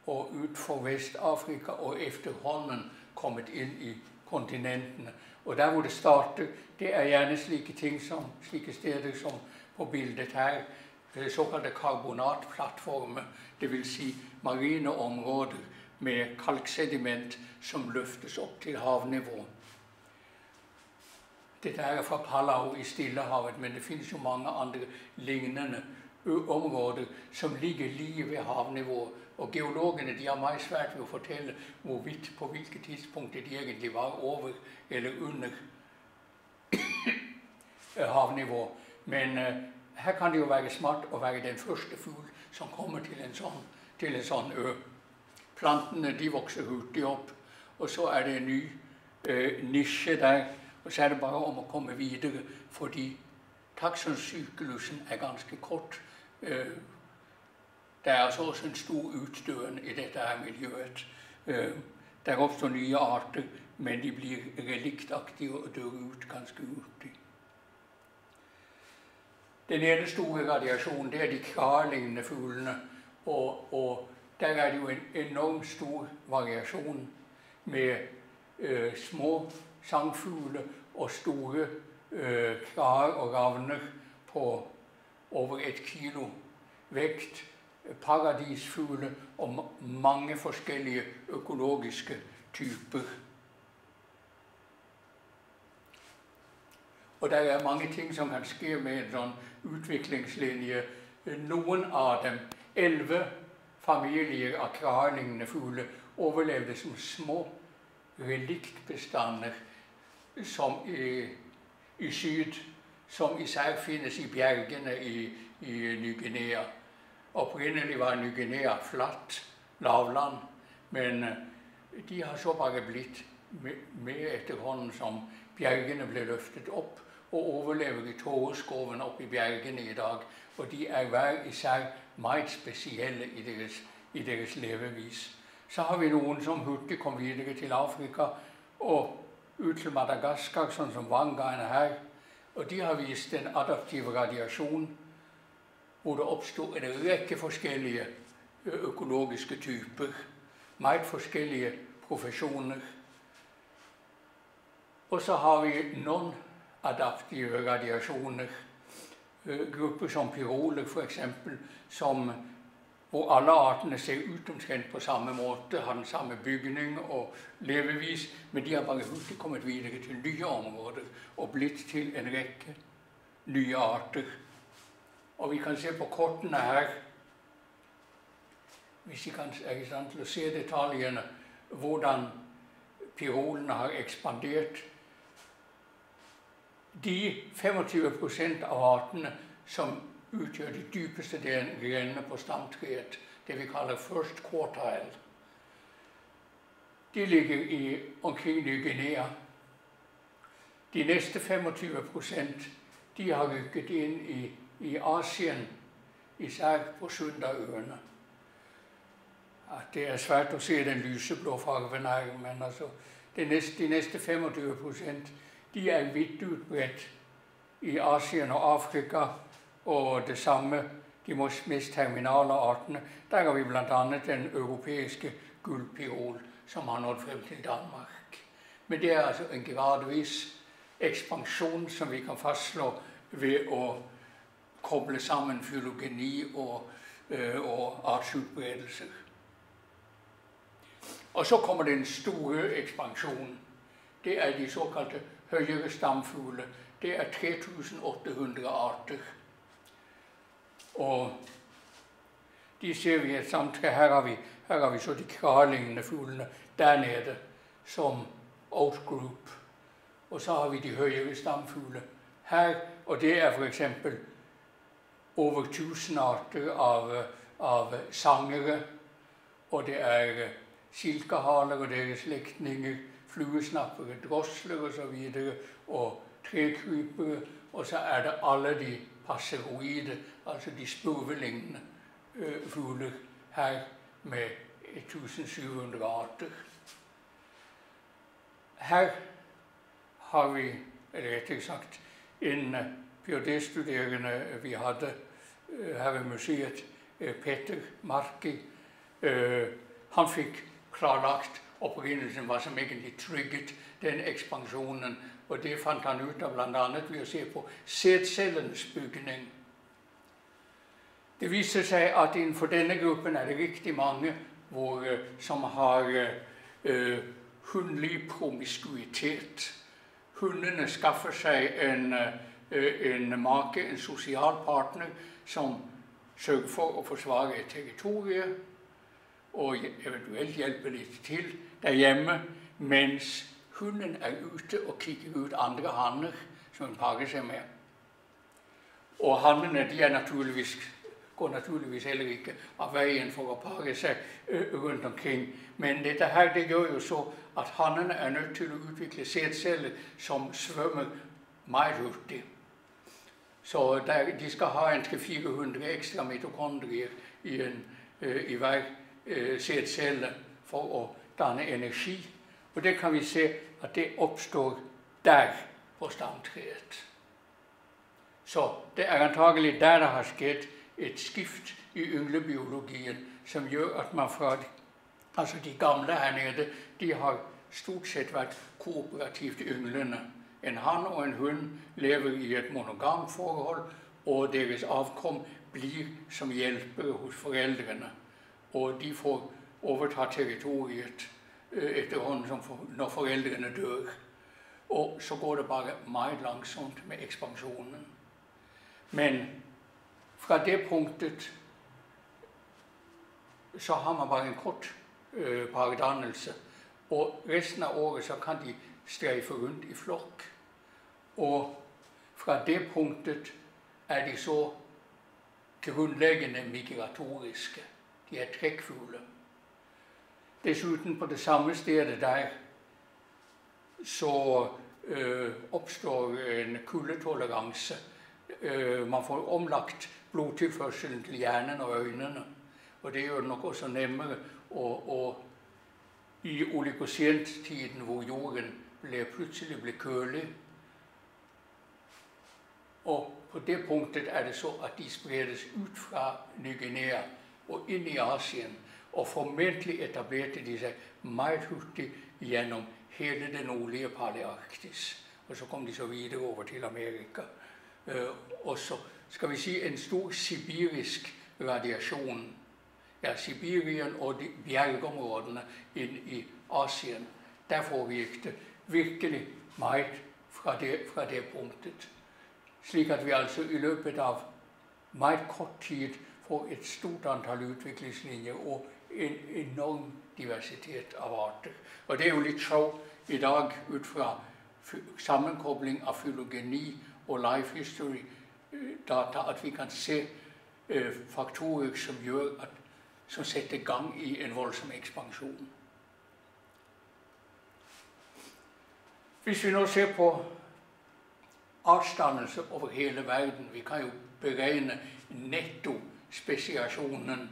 og ut for Vest-Afrika og efterhånden kommet inn i kontinentene. Og der hvor det starter, det er gjerne slike ting som, slike steder som på bildet her. Såkalte karbonatplattformer, dvs. Si marine områder med kalksediment som løftes opp til havnivå. Dette er fra Palau i Stillehavet, men det finnes jo mange andre lignende områder som ligger like ved havnivå og geologene de har meget svært ved å fortelle hvorvidt på hvilke tidspunkter de egentlig var over eller under havnivå. Men uh, her kan det jo være smart å være den første fugl som kommer til en sånn, til en sånn ø. Plantene de vokser hurtig opp, og så er det en ny uh, nisje der. Og så er det bare om å komme videre, fordi taksonsyklusen er ganske kort. Uh, det er altså også en stor utstøen i dette her miljøet. Det der oppstår nye arter, men de blir reliktaktige og dør ut ganske hurtig. Den ene store radiasjonen det er de kralignende fuglene. Og, og, der er det jo en enormt stor variasjon med eh, små sangfugler og store eh, kraer og ravner på over et kilo vekt paradisfugler og mange forskjellige økologiske typer. Og det er mange ting som kan skje med en sånn utviklingslinje. Noen av dem, elleve familier av kravlignende fugler, overlevde som små reliktbestander som i, i syd, som især finnes i bjergene i, i Ny-Guinea. Opprinnelig var Ny-Guinea flatt lavland, men de har så bare blitt med etterhånden som bjergene ble løftet opp, og overlever i tåreskoven oppe i bjergene i dag. Og de er hver især meget spesielle i deres, i deres levevis. Så har vi noen som hurtig kom videre til Afrika og ut til Madagaskar, sånn som Wangaen her. Og de har vist en adaptiv radiasjon hvor det oppsto en rekke forskjellige økologiske typer. Meget forskjellige profesjoner. Og så har vi non-adaptive radiasjoner. Grupper som pyroler, f.eks., som hvor alle artene ser ut omtrent på samme måte, har den samme bygning og levevis, men de har bare hurtig kommet videre til nye områder og blitt til en rekke nye arter. Og vi kan se på kortene her, hvis vi er i stand til å se detaljene, hvordan pirolene har ekspandert de 25 prosent av artene som utgjør de dypeste grenene på stamtreet, det vi kaller first quartile, de ligger i, omkring Ny-Guinea. De neste 25% de har rykket inn i, i Asien, især på Sundaøene. det er svært å se den lyseblå fargen her, men altså, de neste, de neste 25% de er vidt utbredt i Asien og Afrika, og det samme de mest terminale artene. Der har vi bl.a. den europeiske gullpiol, som har nådd frem til Danmark. Men det er altså en gradvis ekspansjon som vi kan fastslå ved å koble sammen filogeni og, øh, og artsutbredelser. Og så kommer den store ekspansjonen. Det er de såkalte høyere stamfugler. Det er 3800 arter. Og de ser vi i et samtre. Her har vi, her har vi så de kralignende fuglene der nede som outgroup. Og så har vi de høyere stamfugler her. Og det er f.eks. over 1000 arter av, av sangere. Og det er silkehaler og deres slektninger fluesnappere, drosler osv. Og, så videre, og trekrypere. Og så er det alle de passeroide, altså de spurvelignende øh, fugler her med 1700 arter. Her har vi, eller rettere sagt, en ph.d.-studerende vi hadde øh, her ved museet, øh, Peter Marki. Han fikk klarlagt opprinnelsen, hva som egentlig trygget den ekspansjonen. Og det fant han ut av bl.a. ved å se på sædcellenes bygning. Det viser seg at innenfor denne gruppen er det riktig mange hvor, eh, som har uh, hundlig promiskuitet. Hundene skaffer seg en, uh, en make, en sosial partner, som sørger for å forsvare et territorium og eventuelt hjelpe litt til der hjemme, mens hunden er ute og kikker ut andre hanner som hun parer seg med. Og hannene de naturligvis, går naturligvis heller ikke av veien for å pare seg rundt omkring. Men dette her det gjør jo så at hannene er nødt til å utvikle sædceller som svømmer meget hurtig. Så der, de skal ha en 300-400 ekstra mitokondrier i, en, i hver sædcelle for å danne energi. Og det kan vi se at det oppstår der på stamtreet. Så det er antagelig der det har skjedd et skift i ynglebiologien som gjør at man fra Altså de gamle her nede de har stort sett vært kooperativt ynglende. En hann og en hund lever i et monogamt forhold, og deres avkom blir som hjelpere hos foreldrene. Og de får overta territoriet etterhånden som for, når foreldrene dør. Og så går det bare meget langsomt med ekspansjonen. Men fra det punktet så har man bare en kort øh, paredannelse. Og resten av året så kan de streife rundt i flokk. Og fra det punktet er de så grunnleggende migratoriske. De er trekkfugler. Dessuten, på det samme stedet der, så øh, oppstår en kuldetoleranse. Øh, man får omlagt blodtilførselen til hjernen og øynene. Og det gjør det nok også nemmere å, å i oligosenttiden, hvor jorden ble, plutselig ble kølig. Og på det punktet er det så at de spredes ut fra Ny-Guinea og inn i Asien. Og formentlig etablerte de seg meget hurtig gjennom hele det nordlige Palearktis. Og så kom de så videre over til Amerika. Uh, og så skal vi si en stor sibirisk radiasjon. Ja, Sibirien og de bjergområdene inn i Asien. Der foregikk det virkelig meget fra det, fra det punktet. Slik at vi altså i løpet av meget kort tid får et stort antall utviklingslinjer og en enorm diversitet av arter. Og det er jo litt show i dag ut fra sammenkobling av filogeni og life history-data eh, at vi kan se eh, faktorer som, gjør at, som setter gang i en voldsom ekspansjon. Hvis vi nå ser på artsdannelse over hele verden. Vi kan jo beregne nettospesiasjonen.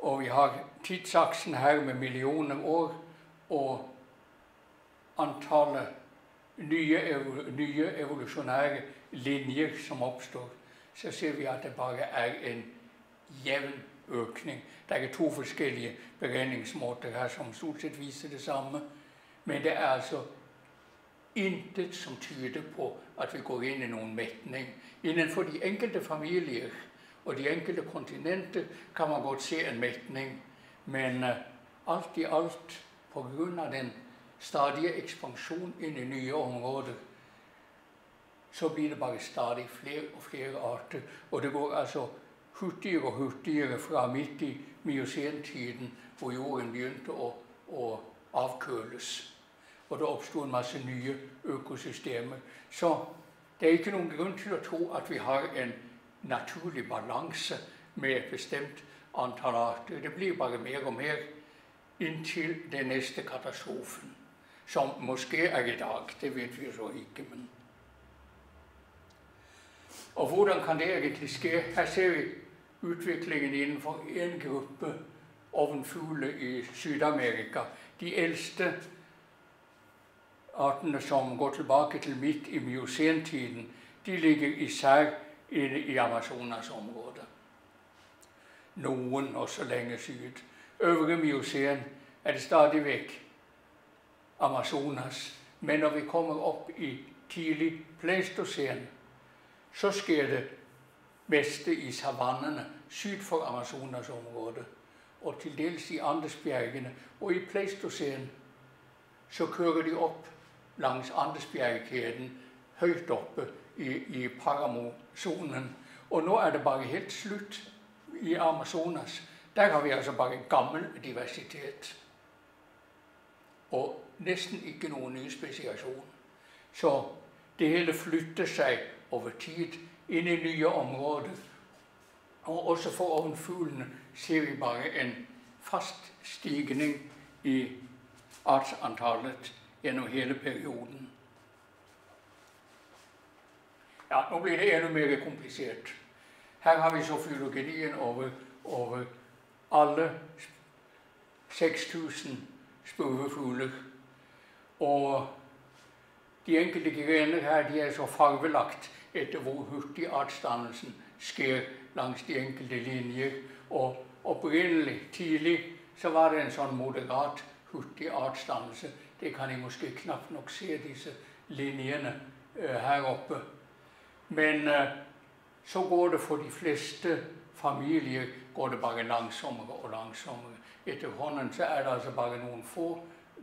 Og vi har tidsaksen her med millioner år og antallet nye, nye evolusjonære linjer som oppstår. Så ser vi at det bare er en jevn økning. Det er to forskjellige beregningsmåter her som stort sett viser det samme. Men det er altså intet som tyder på at vi går inn i noen metning. Innenfor de enkelte familier og de enkelte kontinenter kan man godt se en metning, men uh, alt i alt pga. den stadige ekspansjon inn i nye områder, så blir det bare stadig flere og flere arter. Og det går altså hurtigere og hurtigere fra midt i miocentiden, hvor jorden begynte å, å avkøles og det oppsto en masse nye økosystemer. Så det er ikke noen grunn til å tro at vi har en naturlig balanse med et bestemt antall arter. Det blir bare mer og mer inntil den neste katastrofen. Som måske er i dag. Det vet vi så ikke. men... Og hvordan kan det egentlig skje? Her ser vi utviklingen innenfor en gruppe ovnfugler i Syd-Amerika. De eldste artene som går tilbake til midt i miocentiden, de ligger især inne i Amazonas-området. Noen også lenger syd. Øvre miocen er det stadig vekk Amazonas. Men når vi kommer opp i tidlig pleistocen, så skjer det meste i savannene syd for Amazonas-området. Og til dels i Andesbjergene. Og i pleistocen så kører de opp langs Andesbjergkjeden høyt oppe i, i Paramosonen. Og nå er det bare helt slutt i Amazonas. Der har vi altså bare gammel diversitet. Og nesten ikke noen ny spesiasjon. Så det hele flytter seg over tid inn i nye områder. Og også for ovnfuglene ser vi bare en fast stigning i artsantallet gjennom hele perioden. Ja, nå blir det enda mer komplisert. Her har vi så fylogenien over, over alle 6000 spurvefugler. Og de enkelte grener her de er så farvelagt etter hvor hurtig artsdannelsen skjer langs de enkelte linjer. Og opprinnelig, tidlig, så var det en sånn moderat, hurtig artsdannelse. Det kan jeg måske knapt nok se, disse linjene uh, her oppe. Men uh, så går det for de fleste familier går det bare langsommere og langsommere. Etterhånden så er det altså bare noen få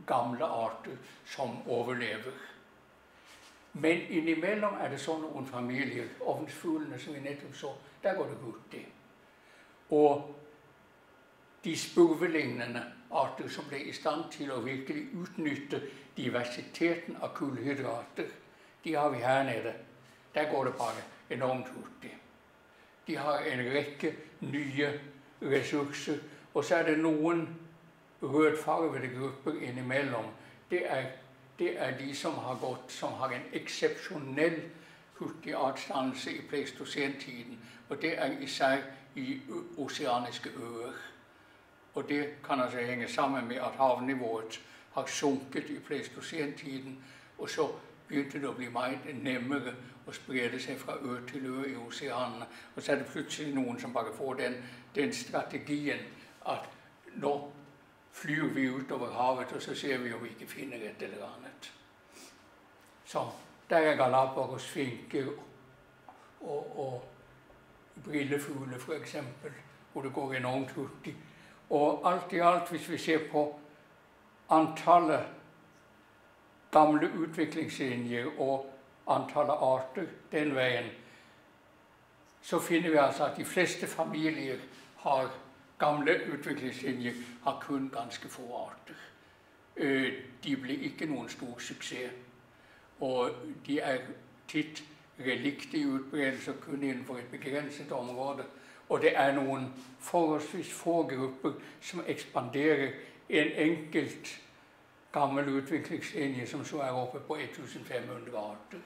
gamle arter som overlever. Men innimellom er det sånn noen familier, ovnsfuglene som vi nettopp så, der går det hurtig. Og de spurvelignende arter som ble i stand til å virkelig utnytte diversiteten av kullhydrater, de har vi her nede. Der går det bare enormt hurtig. De har en rekke nye ressurser. Og så er det noen rødfargede grupper innimellom. Det er, det er de som har gått, som har en eksepsjonell hurtig artsdannelse i pleistocentiden. Og det er især i oseaniske øer. Og det kan altså henge sammen med at havnivået har sunket i pleistocentiden. Og så begynte det å bli mer nemmere å sprede seg fra ø til ø i oceanene. Og så er det plutselig noen som bare får den, den strategien at nå flyr vi utover havet, og så ser vi om vi ikke finner et eller annet. Så der er Galapagos finker og, og brillefugler, f.eks., hvor det går enormt hurtig. Og alt i alt, hvis vi ser på antallet gamle utviklingslinjer og antallet arter den veien, så finner vi altså at de fleste familier har gamle utviklingslinjer har kun ganske få arter. Øh, de blir ikke noen stor suksess. Og de er titt reliktig utbredelse kun innenfor et begrenset område. Og det er noen forholdsvis få grupper som ekspanderer en enkelt gammel utviklingslinje som så er oppe på 1500 arter.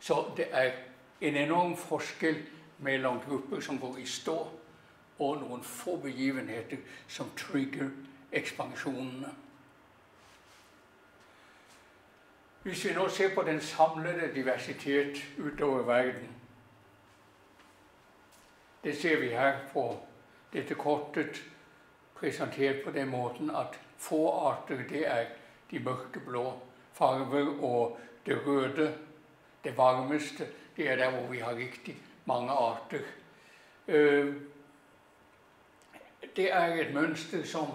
Så det er en enorm forskjell mellom grupper som går i stå, og noen få begivenheter som trigger ekspansjonene. Hvis vi nå ser på den samlede diversitet utover verden Det ser vi her på dette kortet presentert på den måten at få arter det er de mørkeblå farger, og det røde det varmeste, det er der hvor vi har riktig mange arter. Øh, det er et mønster som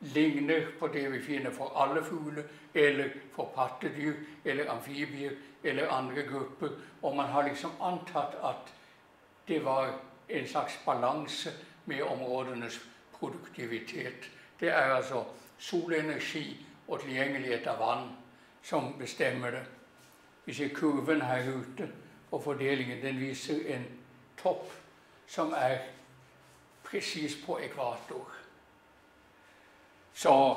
ligner på det vi finner for alle fugler, eller for pattedyr, eller amfibier, eller andre grupper. Og man har liksom antatt at det var en slags balanse med områdenes produktivitet. Det er altså solenergi og tilgjengelighet av vann som bestemmer det. Vi ser kurven her ute, og fordelingen den viser en topp som er presis på ekvator. Så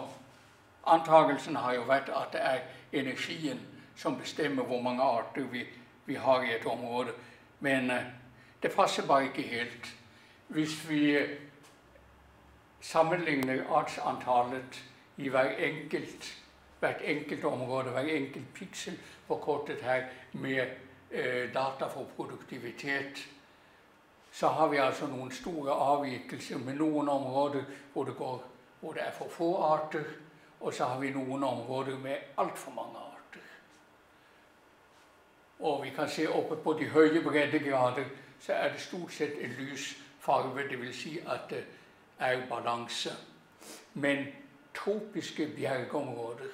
antagelsen har jo vært at det er energien som bestemmer hvor mange arter vi, vi har i et område. Men uh, det passer bare ikke helt. Hvis vi sammenligner artsantallet i hver enkelt hvert enkelt område, hver enkelt piksel forkortet her med eh, data for produktivitet, så har vi altså noen store avvikelser med noen områder hvor det, går, hvor det er for få arter, og så har vi noen områder med altfor mange arter. Og vi kan se oppe på de høye breddegrader så er det stort sett en lys farge, dvs. Si at det er balanse. Men tropiske bjergområder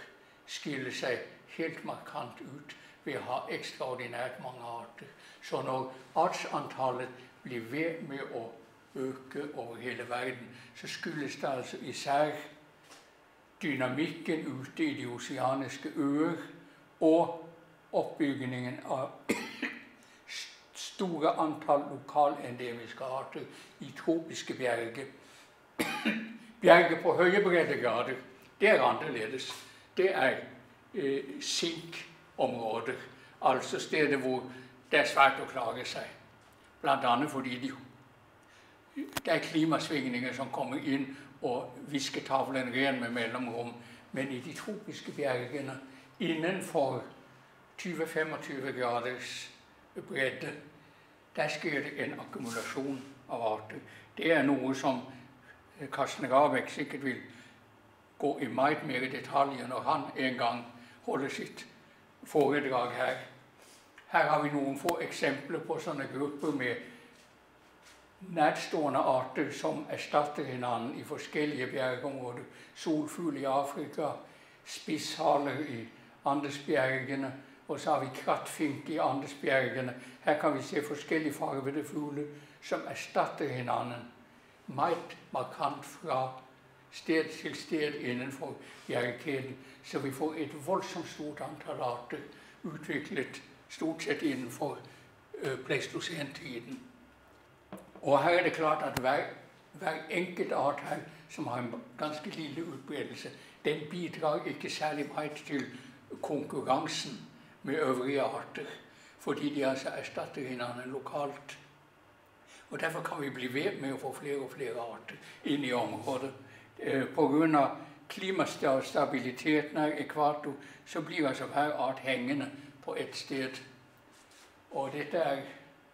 skiller seg helt markant ut ved å ha ekstraordinært mange arter. Så når artsantallet blir ved med å øke over hele verden, så skyldes det altså især dynamikken ute i de oseaniske øer og oppbyggingen av store antall lokalendemiske arter i tropiske bjerger. Bjerger på høye breddegrader, det er annerledes det er eh, sinkområder. Altså steder hvor det er svært å klare seg. Bl.a. fordi de, det er klimasvingninger som kommer inn og visker tavlen ren med mellomrom. Men i de tropiske bjergene innenfor 20-25 graders bredde, der skjer det en akkumulasjon av arter. Det er noe som Karsten Ravek sikkert vil gå i meget mer i detaljer når han en gang holder sitt foredrag her. Her har vi noen få eksempler på sånne grupper med nærstående arter som erstatter hverandre i forskjellige bjergområder. Solfugl i Afrika, spisshaler i Andesbjergene, og så har vi krattfink i Andesbjergene. Her kan vi se forskjellige farvede fugler som erstatter hverandre meget markant fra sted til sted innenfor bjergkjeden. Så vi får et voldsomt stort antall arter utviklet stort sett innenfor Pleistosentiden. pleistocentiden. Og her er det klart at hver, hver enkelt art her som har en ganske lille utbredelse, den bidrar ikke særlig meget til konkurransen med øvrige arter. Fordi de altså erstatter hverandre lokalt. Og Derfor kan vi bli ved med å få flere og flere arter inn i området. Eh, Pga. klimastabiliteten her, ekvator så blir altså hver art hengende på ett sted. Og dette er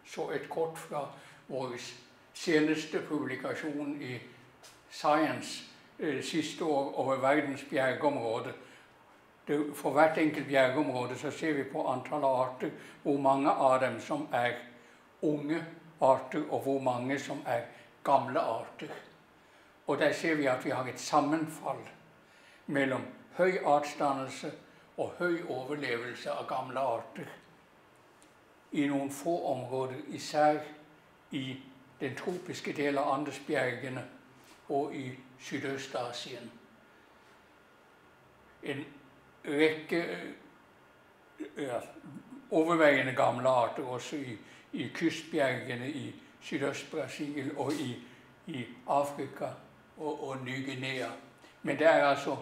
så et kort fra vår seneste publikasjon i Science eh, siste år over verdens bjergområde. For hvert enkelt bjergområde så ser vi på antall arter, hvor mange av dem som er unge arter, og hvor mange som er gamle arter. Og der ser vi at vi har et sammenfall mellom høy artsdannelse og høy overlevelse av gamle arter. I noen få områder, især i den tropiske del av Andesbjergene og i Sydøst-Asien. En rekke ja, overveiende gamle arter også i, i kystbjergene i Sydøst-Brasil og i, i Afrika og, og Ny-Guinea. Men det er altså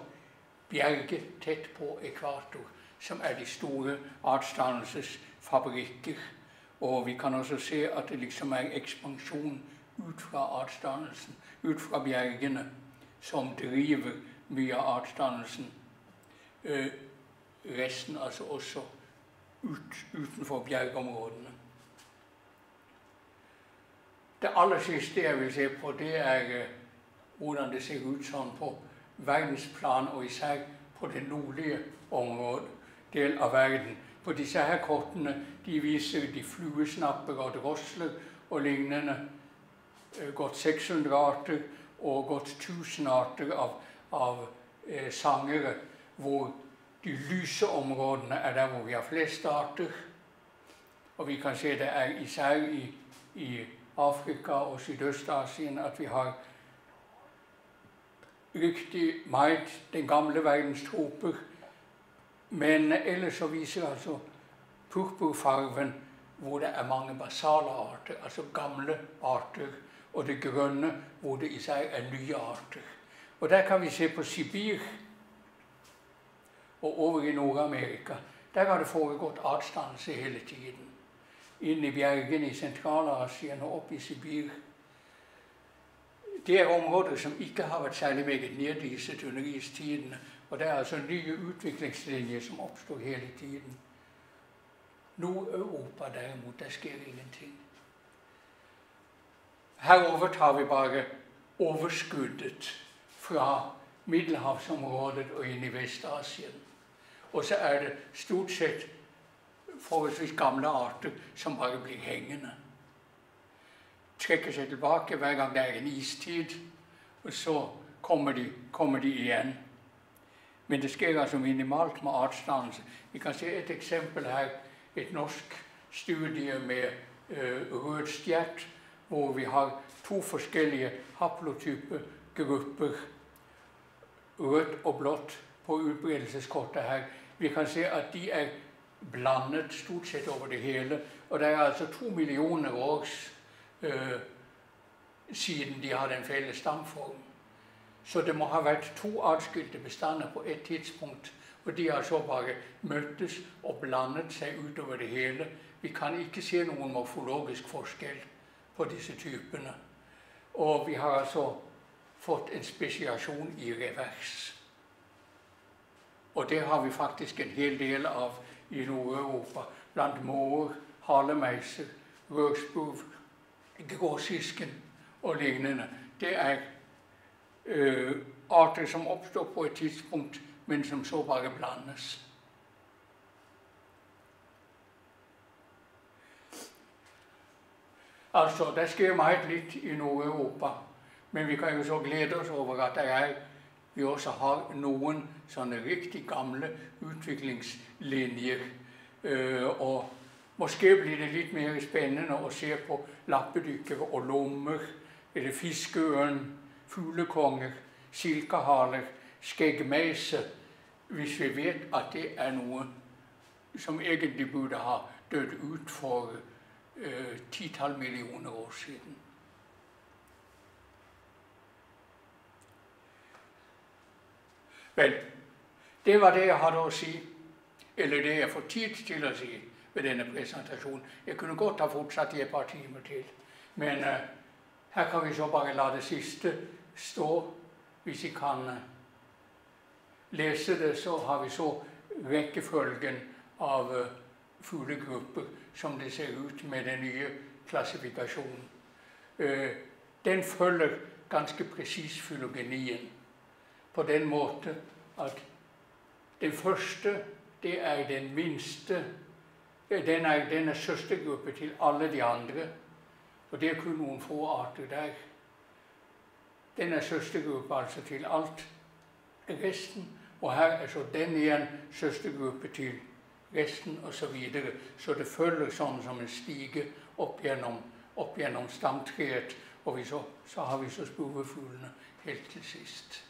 bjerget tett på ekvator som er de store artsdannelsesfabrikker. Og vi kan også se at det liksom er ekspansjon ut fra artsdannelsen, ut fra bjergene, som driver mye av artsdannelsen. Uh, resten altså også ut, utenfor bjergområdene. Det aller siste jeg vil se på, det er uh, hvordan det ser ut sånn på verdensplan, og især på det nordlige området, del av verden. På disse her kortene de viser de fluesnapper og drosler og lignende. Eh, godt 600 arter og godt 1000 arter av, av eh, sangere, hvor de lyse områdene er der hvor vi har flest arter. Og vi kan se det er især i, i Afrika og Sydøst-Asien at vi har riktig meget den gamle verdens troper. Men ellers så viser altså purpurfarven hvor det er mange basale arter, altså gamle arter, og det grønne hvor det i seg er nye arter. Og der kan vi se på Sibir og over i Nord-Amerika. Der har det foregått artsdannelse hele tiden. Inn i bjergene i Sentral-Asien og opp i Sibir. Det er områder som ikke har vært særlig meget neddiset under istidene. Og det er altså nye utviklingslinjer som oppstår hele tiden. Nord-Europa derimot, der skjer ingenting. Her overtar vi bare overskuddet fra middelhavsområdet og inn i Vest-Asien. Og så er det stort sett forholdsvis gamle arter som bare blir hengende trekker seg tilbake hver gang det er en istid. Og så kommer de, kommer de igjen. Men det skjer altså minimalt med artsdannelse. Vi kan se et eksempel her. Et norsk studie med uh, rødstjert, hvor vi har to forskjellige haplotype grupper. Rødt og blått på utbredelseskortet her. Vi kan se at de er blandet stort sett over det hele. Og det er altså to millioner års øh, siden de hadde en felles stamform. Så det må ha vært to atskilte bestander på et tidspunkt. Og de har så bare møttes og blandet seg utover det hele. Vi kan ikke se noen morfologisk forskjell på disse typene. Og vi har altså fått en spesiasjon i revers. Og det har vi faktisk en hel del av i Nord-Europa. Blant Moer, halemeiser, rødspurv, gråsisken og lignende. Det er uh, arter som oppstår på et tidspunkt, men som så bare blandes. Altså, Det skjer meget litt i Nord-Europa, men vi kan jo så glede oss over at det er, vi også har noen sånne riktig gamle utviklingslinjer. Uh, og Måske blir det litt mer spennende å se på lappedykkere og lommer eller fiskeørn, fuglekonger, silkehaler, skjeggmeise, hvis vi vet at det er noe som egentlig burde ha dødd ut for uh, titall millioner år siden. Vel, det var det jeg hadde å si, eller det jeg får tid til å si ved denne presentasjonen. Jeg kunne godt ha fortsatt i et par timer til, men uh, her kan vi så bare la det siste stå. Hvis vi kan uh, lese det, så har vi så rekkefølgen av uh, fuglegrupper som det ser ut med den nye klassifikasjonen. den følger ganske presis fylogenien på den måte at den første det er den minste Den er, den er søstergruppe til alle de andre. Og det er kun noen få arter der. Den er søstergruppe altså til alt resten. Og her er så den igjen søstergruppe til resten osv. Så, videre. så det følger sånn som en stige opp gjennom, opp gjennom stamtreet. Og så, så har vi så spurvefuglene helt til sist.